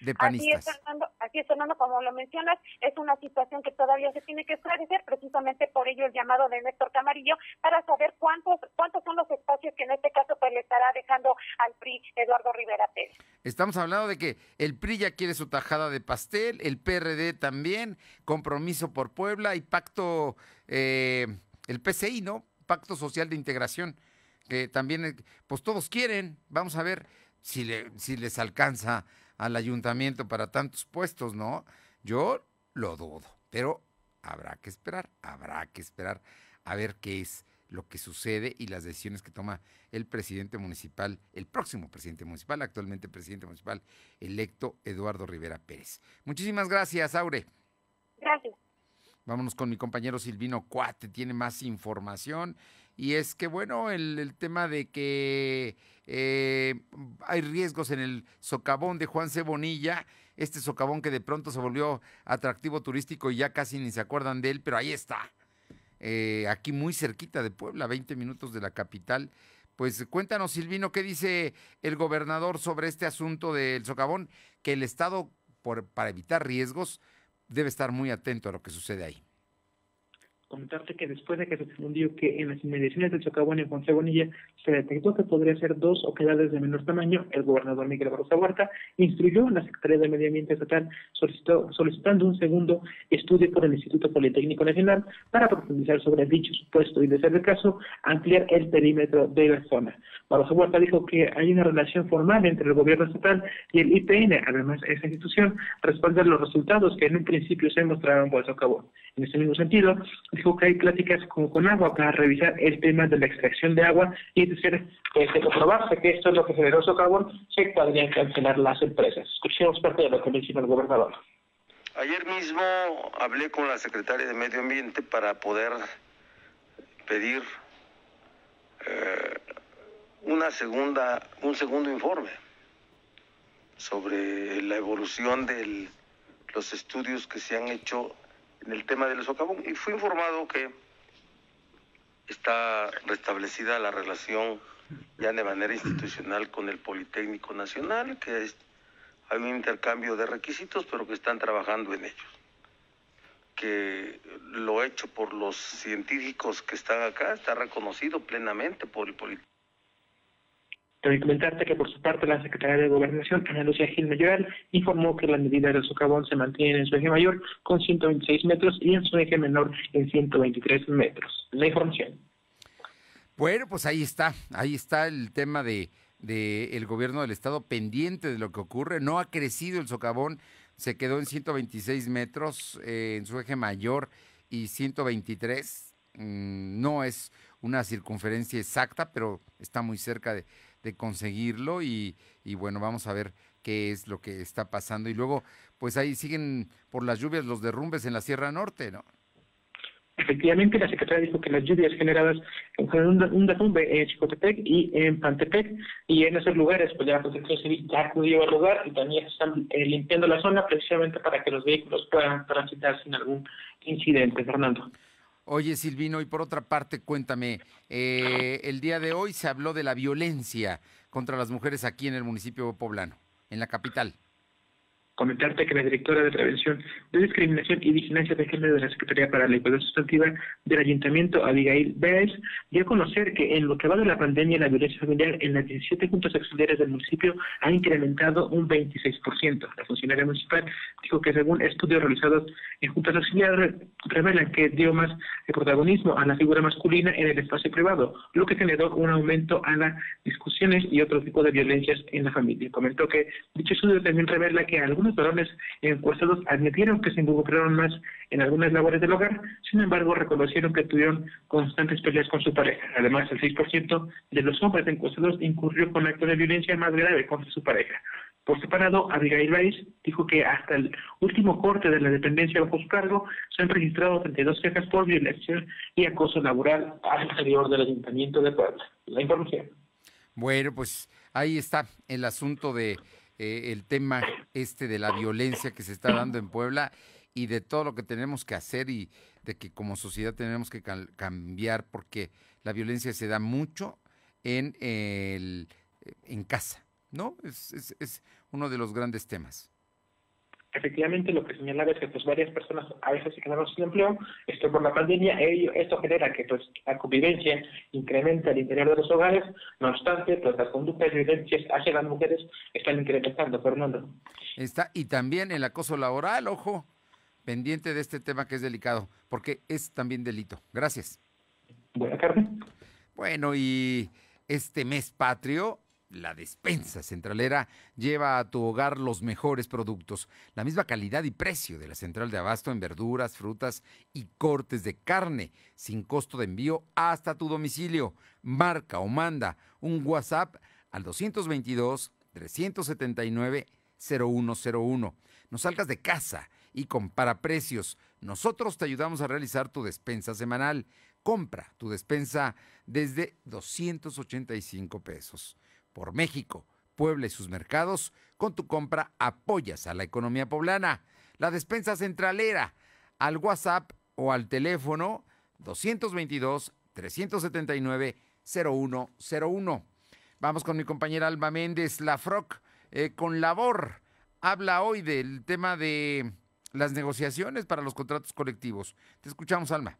de panistas. Así es, Fernando, así es, Fernando, como lo mencionas, es una situación que todavía se tiene que esclarecer, precisamente por ello el llamado de Néstor Camarillo, para saber cuántos cuántos son los espacios que en este caso pues le estará dejando al PRI Eduardo Rivera Pérez. Estamos hablando de que el PRI ya quiere su tajada de pastel, el PRD también, compromiso por Puebla y pacto, eh, el PCI, ¿no? Pacto Social de Integración, que también, eh, pues todos quieren, vamos a ver si, le, si les alcanza al ayuntamiento para tantos puestos, ¿no? Yo lo dudo, pero habrá que esperar, habrá que esperar a ver qué es lo que sucede y las decisiones que toma el presidente municipal, el próximo presidente municipal, actualmente presidente municipal electo Eduardo Rivera Pérez. Muchísimas gracias, Aure. Gracias. Vámonos con mi compañero Silvino Cuate, tiene más información. Y es que, bueno, el, tema de que eh, hay riesgos en el socavón de Juan Cebonilla, este socavón que de pronto se volvió atractivo turístico y ya casi ni se acuerdan de él, pero ahí está, eh, aquí muy cerquita de Puebla, 20 minutos de la capital. Pues cuéntanos, Silvino, ¿qué dice el gobernador sobre este asunto del socavón? Que el Estado, por, para evitar riesgos, debe estar muy atento a lo que sucede ahí comentarte que después de que se difundió que en las inmediaciones del Socavón y Juan Cebonilla se detectó que podría ser dos oquedades de menor tamaño, el gobernador Miguel Barroso Huerta instruyó a la Secretaría de Medio Ambiente Estatal solicitó, solicitando un segundo estudio por el Instituto Politécnico Nacional para profundizar sobre dicho supuesto y, de ser el caso, ampliar el perímetro de la zona. Barroso Huerta dijo que hay una relación formal entre el gobierno estatal y el IPN. Además, esa institución respalda los resultados que en un principio se mostraron por el Socavón. En ese mismo sentido, dijo que hay pláticas con, con agua para revisar el tema de la extracción de agua y decir que se comprobarse que esto es lo que generó socavón, se podrían cancelar las empresas. Escuchemos parte de lo que menciona el gobernador. Ayer mismo hablé con la secretaria de Medio Ambiente para poder pedir eh, una segunda, un segundo informe sobre la evolución de los estudios que se han hecho en el tema del socavón y fui informado que está restablecida la relación ya de manera institucional con el Politécnico Nacional, que hay un intercambio de requisitos, pero que están trabajando en ellos. Que lo hecho por los científicos que están acá está reconocido plenamente por el Politécnico también comentarte que por su parte la Secretaría de Gobernación, Ana Lucía Gil Mayoral, informó que la medida del socavón se mantiene en su eje mayor con 126 metros y en su eje menor en 123 metros. La información. Bueno, pues ahí está, ahí está el tema de, el gobierno del estado pendiente de lo que ocurre. No ha crecido el socavón, se quedó en 126 metros eh, en su eje mayor y 123. Mm, no es una circunferencia exacta, pero está muy cerca de, de conseguirlo y, y bueno, vamos a ver qué es lo que está pasando. Y luego, pues ahí siguen por las lluvias los derrumbes en la Sierra Norte, ¿no? Efectivamente, la secretaria dijo que las lluvias generadas con un, derrumbe en Chicotepec y en Pantepec, y en esos lugares, pues ya la protección civil ya acudió al lugar y también están eh, limpiando la zona precisamente para que los vehículos puedan transitar sin algún incidente. Fernando. Oye, Silvino, y por otra parte, cuéntame, eh, el día de hoy se habló de la violencia contra las mujeres aquí en el municipio poblano, en la capital comentarte que la directora de Prevención de Discriminación y Vigilancia de Género de la Secretaría para la Igualdad Sustantiva del Ayuntamiento, Abigail Báez, dio a conocer que en lo que va de la pandemia, la violencia familiar en las 17 juntas auxiliares del municipio ha incrementado un 26%. La funcionaria municipal dijo que según estudios realizados en juntas auxiliares revelan que dio más protagonismo a la figura masculina en el espacio privado, lo que generó un aumento a las discusiones y otro tipo de violencias en la familia. Comentó que dicho estudio también revela que algunos varones encuestados admitieron que se involucraron más en algunas labores del hogar, sin embargo reconocieron que tuvieron constantes peleas con su pareja. Además, el 6% de los hombres encuestados incurrió con actos de violencia más grave contra su pareja. Por separado, Abigail Rice dijo que hasta el último corte de la dependencia bajo su cargo se han registrado 32 quejas por violación y acoso laboral al interior del Ayuntamiento de Puebla. La información. Bueno, pues ahí está el asunto de eh, el tema este de la violencia que se está dando en Puebla y de todo lo que tenemos que hacer y de que como sociedad tenemos que cambiar porque la violencia se da mucho en el en casa, ¿no? Es, es, es uno de los grandes temas efectivamente lo que señalaba es que pues varias personas a veces se quedaron sin empleo, esto por la pandemia, ello, esto genera que pues la convivencia incrementa al interior de los hogares, no obstante, pues las conductas violencias hacia las mujeres están incrementando, Fernando. Está, y también el acoso laboral, ojo, pendiente de este tema que es delicado, porque es también delito. Gracias. Buena tarde. Bueno, y este mes patrio la despensa centralera lleva a tu hogar los mejores productos, la misma calidad y precio de la central de abasto en verduras, frutas y cortes de carne, sin costo de envío hasta tu domicilio. Marca o manda un WhatsApp al 222 379 0101. No salgas de casa y compara precios. Nosotros te ayudamos a realizar tu despensa semanal. Compra tu despensa desde 285 pesos por México, Puebla y sus mercados, con tu compra apoyas a la economía poblana. La despensa centralera, al WhatsApp o al teléfono 222-379-0101. Vamos con mi compañera Alba Méndez, la FROC, eh, con labor. Habla hoy del tema de las negociaciones para los contratos colectivos. Te escuchamos, Alma.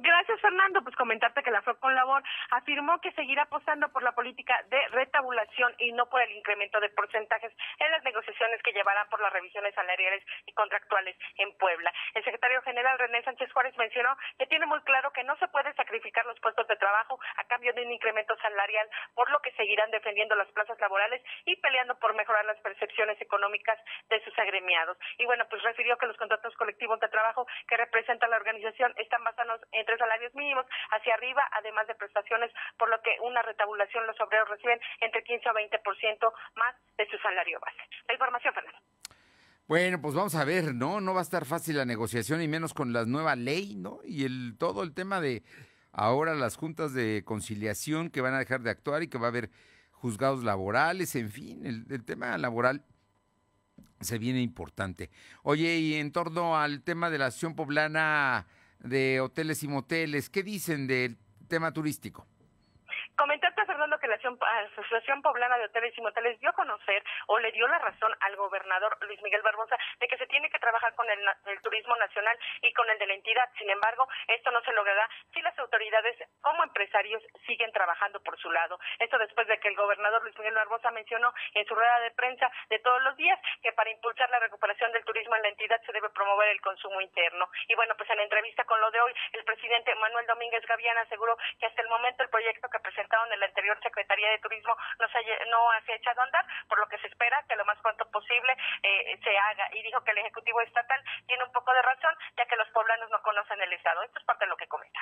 Gracias, Fernando. Pues comentarte que la con Labor afirmó que seguirá apostando por la política de retabulación y no por el incremento de porcentajes en las negociaciones que llevarán por las revisiones salariales y contractuales en Puebla. El secretario general René Sánchez Juárez mencionó que tiene muy claro que no se puede sacrificar los puestos de trabajo a cambio de un incremento salarial, por lo que seguirán defendiendo las plazas laborales y peleando por mejorar las percepciones económicas de sus agremiados. Y bueno, pues refirió que los contratos colectivos de trabajo que representa la organización están basados en entre salarios mínimos hacia arriba, además de prestaciones, por lo que una retabulación los obreros reciben entre 15 a 20% más de su salario base. La información, Fernando. Bueno, pues vamos a ver, ¿no? No va a estar fácil la negociación y menos con la nueva ley, ¿no? Y el todo el tema de ahora las juntas de conciliación que van a dejar de actuar y que va a haber juzgados laborales, en fin, el tema laboral se viene importante. Oye, y en torno al tema de la acción poblana, de hoteles y moteles. ¿Qué dicen del tema turístico? La Asociación Poblana de Hoteles y Moteles dio a conocer o le dio la razón al gobernador Luis Miguel Barbosa de que se tiene que trabajar con el, turismo nacional y con el de la entidad. Sin embargo, esto no se logrará si las autoridades como empresarios siguen trabajando por su lado. Esto después de que el gobernador Luis Miguel Barbosa mencionó en su rueda de prensa de todos los días que para impulsar la recuperación del turismo en la entidad se debe promover el consumo interno. Y bueno, pues en la entrevista con lo de hoy, el presidente Manuel Domínguez Gaviana aseguró que hasta el momento el proyecto que presentó en la anterior Secretaría de Turismo no se, no ha echado a andar, por lo que se espera que lo más pronto posible eh, se haga. Y dijo que el Ejecutivo Estatal tiene un poco de razón, ya que los poblanos no conocen el Estado. Esto es parte de lo que comenta.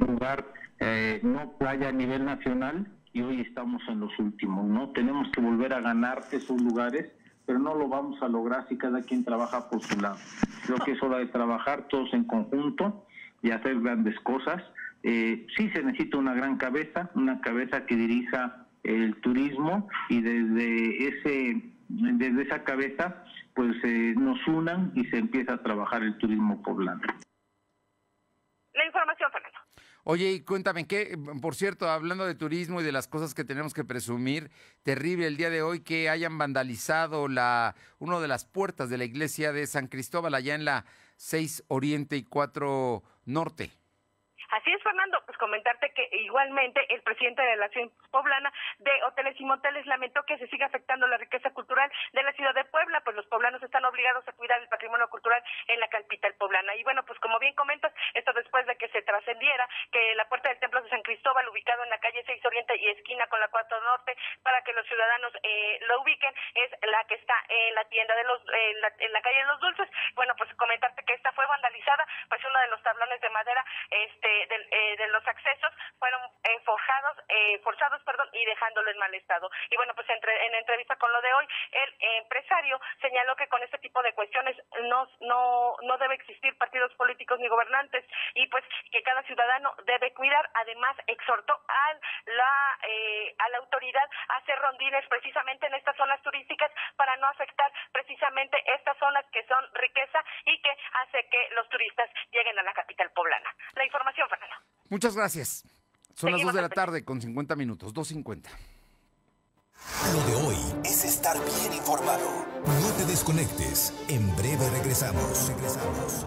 lugar eh, no playa a nivel nacional y hoy estamos en los últimos, ¿no? Tenemos que volver a ganar esos lugares pero no lo vamos a lograr si cada quien trabaja por su lado. Creo que es hora de trabajar todos en conjunto y hacer grandes cosas eh, sí se necesita una gran cabeza, una cabeza que dirija el turismo y desde ese desde esa cabeza pues eh, nos unan y se empieza a trabajar el turismo poblano. La información, Fernando. Oye, y cuéntame, que, por cierto, hablando de turismo y de las cosas que tenemos que presumir, terrible el día de hoy que hayan vandalizado la, una de las puertas de la iglesia de San Cristóbal allá en la 6 Oriente y 4 Norte. Así es, comentarte que igualmente el presidente de la Nación Poblana de Hoteles y Moteles lamentó que se siga afectando la riqueza cultural de la ciudad de Puebla, pues los poblanos están obligados a cuidar el patrimonio cultural en la capital poblana. Y bueno, pues como bien comentas, esto después de que se trascendiera que la puerta del Templo de San Cristóbal, ubicado en la calle 6 Oriente y esquina con la 4 Norte, para que los ciudadanos eh, lo ubiquen, es la que está en la tienda de los, en la, calle de los Dulces. Bueno, pues comentarte que esta fue vandalizada, pues uno de los tablones de madera, este eh, de, los accesos fueron eh, forjados, eh, forzados perdón, y dejándolo en mal estado. Y bueno, pues entre, en entrevista con lo de hoy, el empresario señaló que con este tipo de cuestiones no, no, no debe existir partidos políticos ni gobernantes y pues que cada ciudadano debe cuidar. Además, exhortó a la, eh, a la autoridad a hacer rondines precisamente en estas zonas turísticas para no afectar precisamente estas zonas que son riqueza y que hace que los turistas lleguen a la capital poblana. La información, Fernando. Muchas gracias. Son las 2 de la tarde con 50 minutos, 2.50. Lo de hoy es estar bien informado. No te desconectes. En breve regresamos. Regresamos.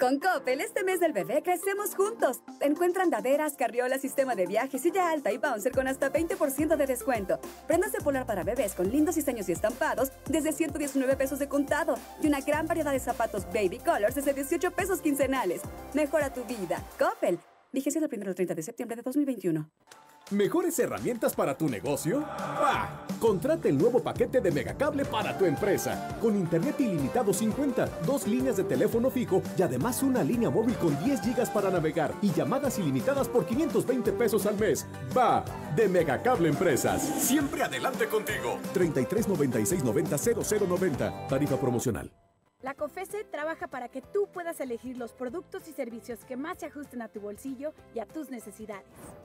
Con Coppel, este mes del bebé crecemos juntos. Encuentra andaderas, carriolas, sistema de viaje, silla alta y bouncer con hasta 20% de descuento. Prendas de polar para bebés con lindos diseños y estampados desde 119 pesos de contado. Y una gran variedad de zapatos baby colors desde 18 pesos quincenales. Mejora tu vida. Coppel. Vigencia del 1 al 30 de septiembre de 2021. ¿Mejores herramientas para tu negocio? ¡Ah! Contrata el nuevo paquete de Megacable para tu empresa. Con internet ilimitado 50, dos líneas de teléfono fijo y además una línea móvil con 10 gigas para navegar y llamadas ilimitadas por 520 pesos al mes. ¡Va! De Megacable Empresas. Siempre adelante contigo. 33 96 90 0090. Tarifa promocional. La COFESE trabaja para que tú puedas elegir los productos y servicios que más se ajusten a tu bolsillo y a tus necesidades.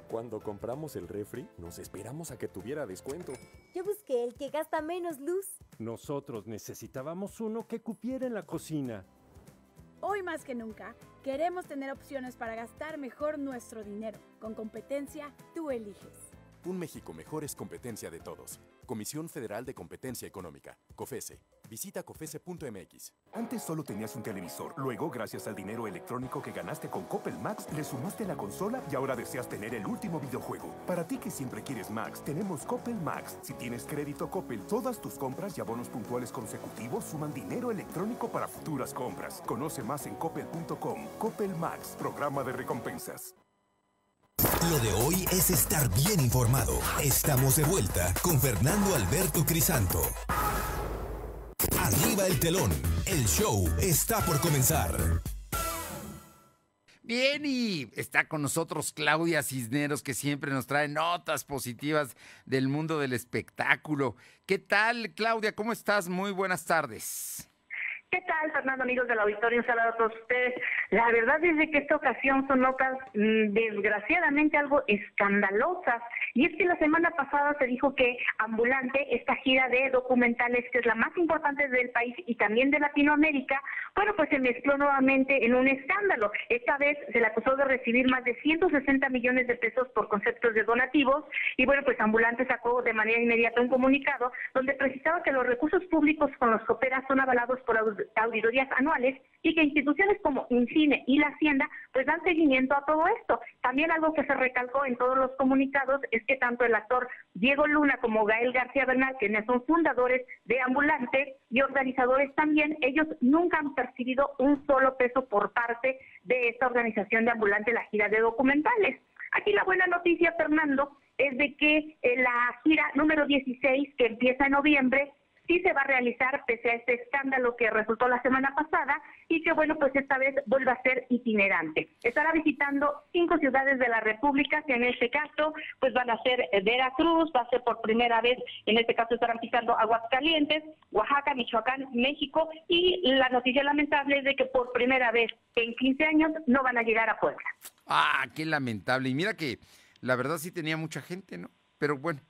Cuando compramos el refri, nos esperamos a que tuviera descuento. Yo busqué el que gasta menos luz. Nosotros necesitábamos uno que cupiera en la cocina. Hoy más que nunca, queremos tener opciones para gastar mejor nuestro dinero. Con competencia, tú eliges. Un México mejor es competencia de todos. Comisión Federal de Competencia Económica, COFESE. Visita COFESE.mx. Antes solo tenías un televisor. Luego, gracias al dinero electrónico que ganaste con Coppel Max, le sumaste la consola y ahora deseas tener el último videojuego. Para ti que siempre quieres Max, tenemos Coppel Max. Si tienes crédito Coppel, todas tus compras y abonos puntuales consecutivos suman dinero electrónico para futuras compras. Conoce más en coppel.com. Coppel Max, programa de recompensas. Lo de hoy es estar bien informado. Estamos de vuelta con Fernando Alberto Crisanto. Arriba el telón. El show está por comenzar. Bien, y está con nosotros Claudia Cisneros, que siempre nos trae notas positivas del mundo del espectáculo. ¿Qué tal, Claudia? ¿Cómo estás? Muy buenas tardes. ¿Qué tal, Fernando, amigos del auditorio? Un saludo a todos ustedes. La verdad es que esta ocasión son notas mm, desgraciadamente algo escandalosas. Y es que la semana pasada se dijo que Ambulante, esta gira de documentales, que es la más importante del país y también de Latinoamérica, bueno, pues se mezcló nuevamente en un escándalo. Esta vez se le acusó de recibir más de 160 millones de pesos por conceptos de donativos. Y bueno, pues Ambulante sacó de manera inmediata un comunicado donde precisaba que los recursos públicos con los que opera son avalados por auditorías anuales y que instituciones como INCINE y la Hacienda pues dan seguimiento a todo esto. También algo que se recalcó en todos los comunicados es que tanto el actor Diego Luna como Gael García Bernal, quienes son fundadores de Ambulante y organizadores también, ellos nunca han percibido un solo peso por parte de esta organización de Ambulante, la gira de documentales. Aquí la buena noticia, Fernando, es de que eh, la gira número 16, que empieza en noviembre, sí se va a realizar pese a este escándalo que resultó la semana pasada y que bueno, pues esta vez vuelve a ser itinerante. Estará visitando cinco ciudades de la República, que en este caso pues van a ser eh, Veracruz, va a ser por primera vez, en este caso estarán pisando Aguascalientes, Oaxaca, Michoacán, México y la noticia lamentable es de que por primera vez en 15 años no van a llegar a Puebla. Ah, qué lamentable. Y mira que la verdad sí tenía mucha gente, ¿no? Pero bueno,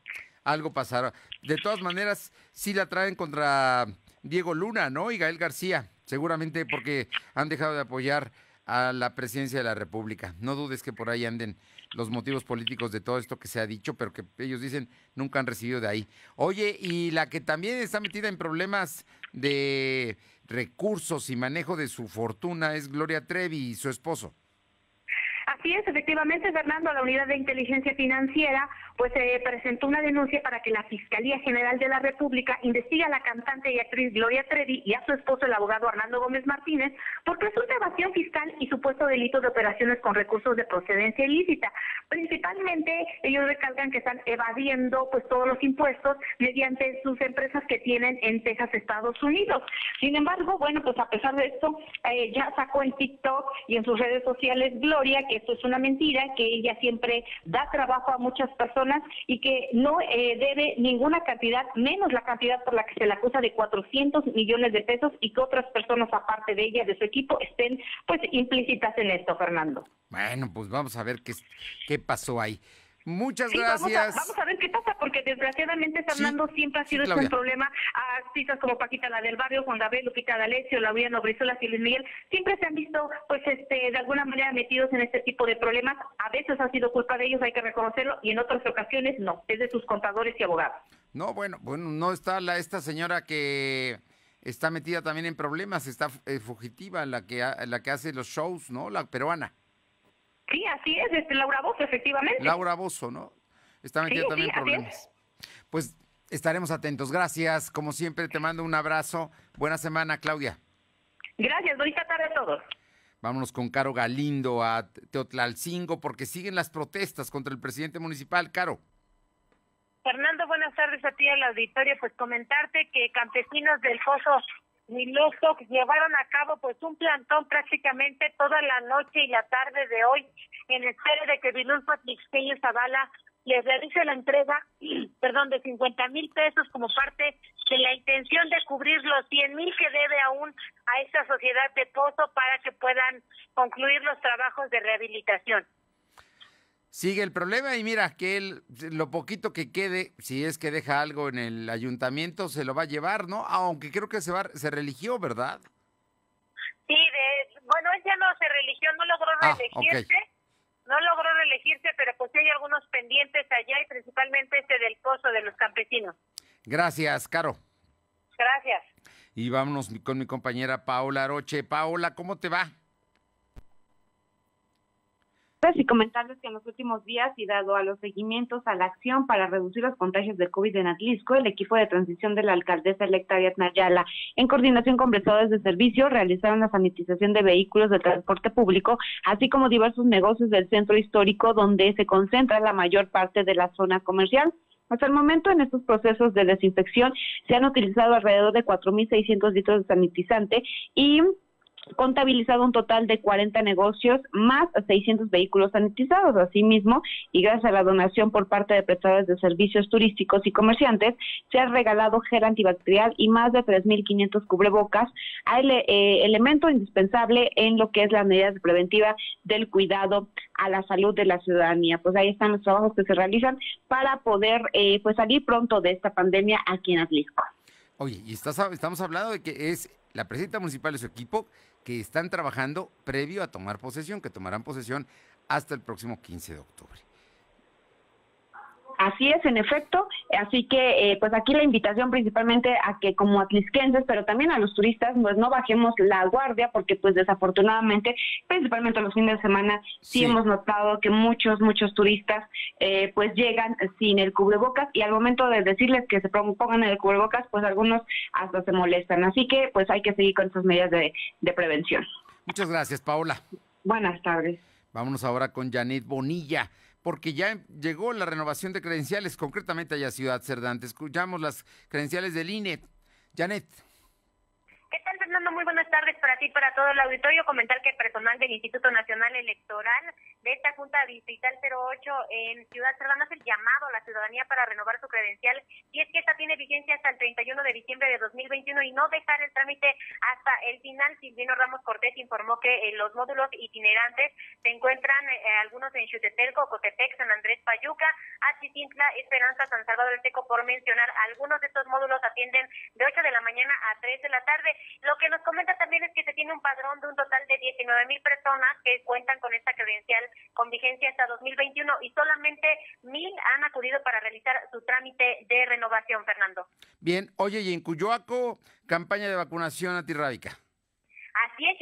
algo pasará. De todas maneras, sí la traen contra Diego Luna, ¿no? Y Gael García, seguramente porque han dejado de apoyar a la presidencia de la República. No dudes que por ahí anden los motivos políticos de todo esto que se ha dicho, pero que ellos dicen nunca han recibido de ahí. Oye, y la que también está metida en problemas de recursos y manejo de su fortuna es Gloria Trevi y su esposo. Así es, efectivamente, Fernando, la Unidad de Inteligencia Financiera pues se presentó una denuncia para que la Fiscalía General de la República investigue a la cantante y actriz Gloria Trevi y a su esposo, el abogado Arnaldo Gómez Martínez, por presunta evasión fiscal y supuesto delito de operaciones con recursos de procedencia ilícita. Principalmente, ellos recalcan que están evadiendo pues todos los impuestos mediante sus empresas que tienen en Texas, Estados Unidos. Sin embargo, bueno, pues a pesar de esto, eh, ya sacó en TikTok y en sus redes sociales Gloria que esto es una mentira, que ella siempre da trabajo a muchas personas personas y que no eh, debe ninguna cantidad, menos la cantidad por la que se le acusa de 400 millones de pesos y que otras personas aparte de ella, de su equipo, estén pues implícitas en esto, Fernando. Bueno, pues vamos a ver qué, qué pasó ahí. Muchas Sí, gracias. Vamos a, vamos a ver qué pasa, porque desgraciadamente Fernando siempre ha sido este Claudia. un problema. A artistas como Paquita la del Barrio, Juan Gabriel, Lupita D'Alessio, Laureano Brizuela y Luis Miguel, siempre se han visto, pues, este, de alguna manera metidos en este tipo de problemas. A veces ha sido culpa de ellos, hay que reconocerlo, y en otras ocasiones no, es de sus contadores y abogados. No, bueno, bueno, no está la esta señora que está metida también en problemas, está eh, fugitiva, la que la que hace los shows, ¿no? La peruana, Sí, así es, este, Laura Bozo, efectivamente. Laura Bozo, ¿no? Está metida Sí, también sí, en así es. problemas. Pues estaremos atentos. Gracias. Como siempre, te mando un abrazo. Buena semana, Claudia. Gracias, bonita tarde a todos. Vámonos con Caro Galindo a Teotlalcingo porque siguen las protestas contra el presidente municipal. Caro. Fernando, buenas tardes a ti al auditorio. Pues comentarte que campesinos del Foso Niloso llevaron a cabo pues un plantón prácticamente toda la noche y la tarde de hoy en espera de que Vilulfo Atlixqueño Zavala les realice la entrega, perdón, de 50 mil pesos como parte de la intención de cubrir los 100 mil que debe aún a esta sociedad de Pozo para que puedan concluir los trabajos de rehabilitación. Sigue el problema y mira que él, lo poquito que quede, si es que deja algo en el ayuntamiento, se lo va a llevar, ¿no? Aunque creo que se, va, se religió, ¿verdad? Sí, de, bueno, él ya no se religió, no logró Ah, reelegirse, no logró reelegirse, pero pues hay algunos pendientes allá y principalmente este del pozo de los campesinos. Gracias, Caro. Gracias. Y vámonos con mi compañera Paola Aroche. Paola, ¿cómo te va? Y comentarles que en los últimos días y dado a los seguimientos a la acción para reducir los contagios de COVID en Atlisco, el equipo de transición de la alcaldesa electa Ariadna Ayala, en coordinación con prestadores de servicio, realizaron la sanitización de vehículos de transporte público, así como diversos negocios del centro histórico donde se concentra la mayor parte de la zona comercial. Hasta el momento, en estos procesos de desinfección, se han utilizado alrededor de 4.600 litros de sanitizante y contabilizado un total de 40 negocios más 600 vehículos sanitizados. Asimismo, y gracias a la donación por parte de prestadores de servicios turísticos y comerciantes, se ha regalado gel antibacterial y más de 3.500 cubrebocas, eh, elemento indispensable en lo que es la medida preventiva del cuidado a la salud de la ciudadanía. Pues ahí están los trabajos que se realizan para poder eh, pues salir pronto de esta pandemia aquí en Atlisco. Oye, y estás, estamos hablando de que es la presidenta municipal y su equipo que están trabajando previo a tomar posesión, que tomarán posesión hasta el próximo 15 de octubre. Así es, en efecto. Así que, eh, pues aquí la invitación principalmente a que como atlisquenses, pero también a los turistas, pues no bajemos la guardia, porque pues desafortunadamente, principalmente los fines de semana, sí, Sí. hemos notado que muchos, muchos turistas, eh, pues llegan sin el cubrebocas y al momento de decirles que se pon- pongan el cubrebocas, pues algunos hasta se molestan. Así que, pues hay que seguir con esas medidas de, de prevención. Muchas gracias, Paola. Buenas tardes. Vámonos ahora con Janet Bonilla, porque ya llegó la renovación de credenciales, concretamente allá Ciudad Cerdán. Te Escuchamos las credenciales del INE. Janet. ¿Qué tal, Fernando? Muy buenas tardes para ti y para todo el auditorio. Comentar que personal del Instituto Nacional Electoral de esta Junta Distrital 08 en Ciudad Cerdán hace el llamado a la ciudadanía para renovar su credencial y es que esta tiene vigencia hasta el 31 de diciembre de 2021 y no dejar el trámite hasta el final. Silvino Ramos Cortés informó que eh, los módulos itinerantes se encuentran eh, algunos en Xutetelco, Cotepec, San Andrés, Payuca, Achitintla, Esperanza, San Salvador del Teco, por mencionar. Algunos de estos módulos atienden de 8 de la mañana a 3 de la tarde. Lo que nos comenta también es que se tiene un padrón de un total de 19 mil personas que cuentan con esta credencial con vigencia hasta 2021 y solamente mil han acudido para realizar su trámite de renovación, Fernando. Bien, oye, y en Cuyoaco, campaña de vacunación antirrábica.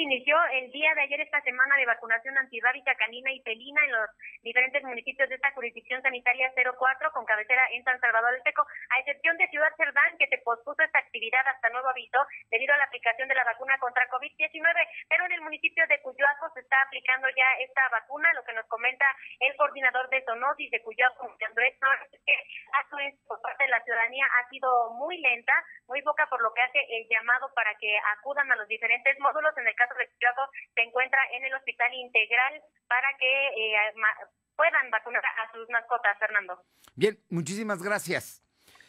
Inició el día de ayer esta semana de vacunación antirrábica canina y felina en los diferentes municipios de esta jurisdicción sanitaria 04 con cabecera en San Salvador del Teco, a excepción de Ciudad Cerdán, que se pospuso esta actividad hasta nuevo aviso debido a la aplicación de la vacuna contra COVID-19, pero en el municipio de Cuyoaco se está aplicando ya esta vacuna, lo que nos comenta el coordinador de zoonosis de Cuyoaco, Andrés Torres, es que por parte de la ciudadanía ha sido muy lenta, muy poca, por lo que hace el llamado para que acudan a los diferentes módulos. En el caso de Cuyoaco se encuentra en el hospital integral para que eh, puedan vacunar a sus mascotas, Fernando. Bien, muchísimas gracias.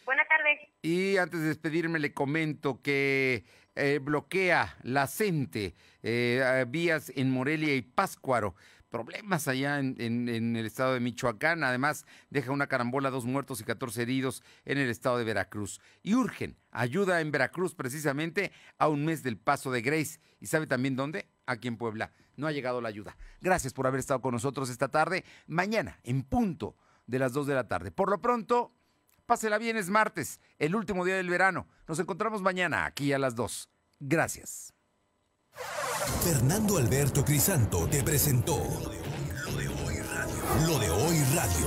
Buenas tardes. Y antes de despedirme le comento que eh, bloquea la CENTE eh, vías en Morelia y Páscuaro. Problemas allá en, el estado de Michoacán. Además, deja una carambola, dos muertos y 14 heridos en el estado de Veracruz. Y urgen ayuda en Veracruz precisamente a un mes del paso de Grace. ¿Y sabe también dónde? Aquí en Puebla. No ha llegado la ayuda. Gracias por haber estado con nosotros esta tarde. Mañana, en punto de las 2 de la tarde. Por lo pronto, Pásela bien, es martes, el último día del verano. Nos encontramos mañana aquí a las 2. Gracias. Fernando Alberto Crisanto te presentó Lo de hoy radio. Lo de hoy radio.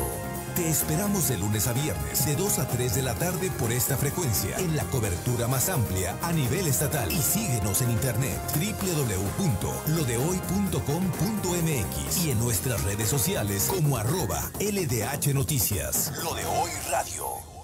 Te esperamos de lunes a viernes, de 2 a 3 de la tarde por esta frecuencia, en la cobertura más amplia a nivel estatal. Y síguenos en internet www.lodehoy.com.mx y en nuestras redes sociales como arroba LDH Noticias. Lo de hoy radio.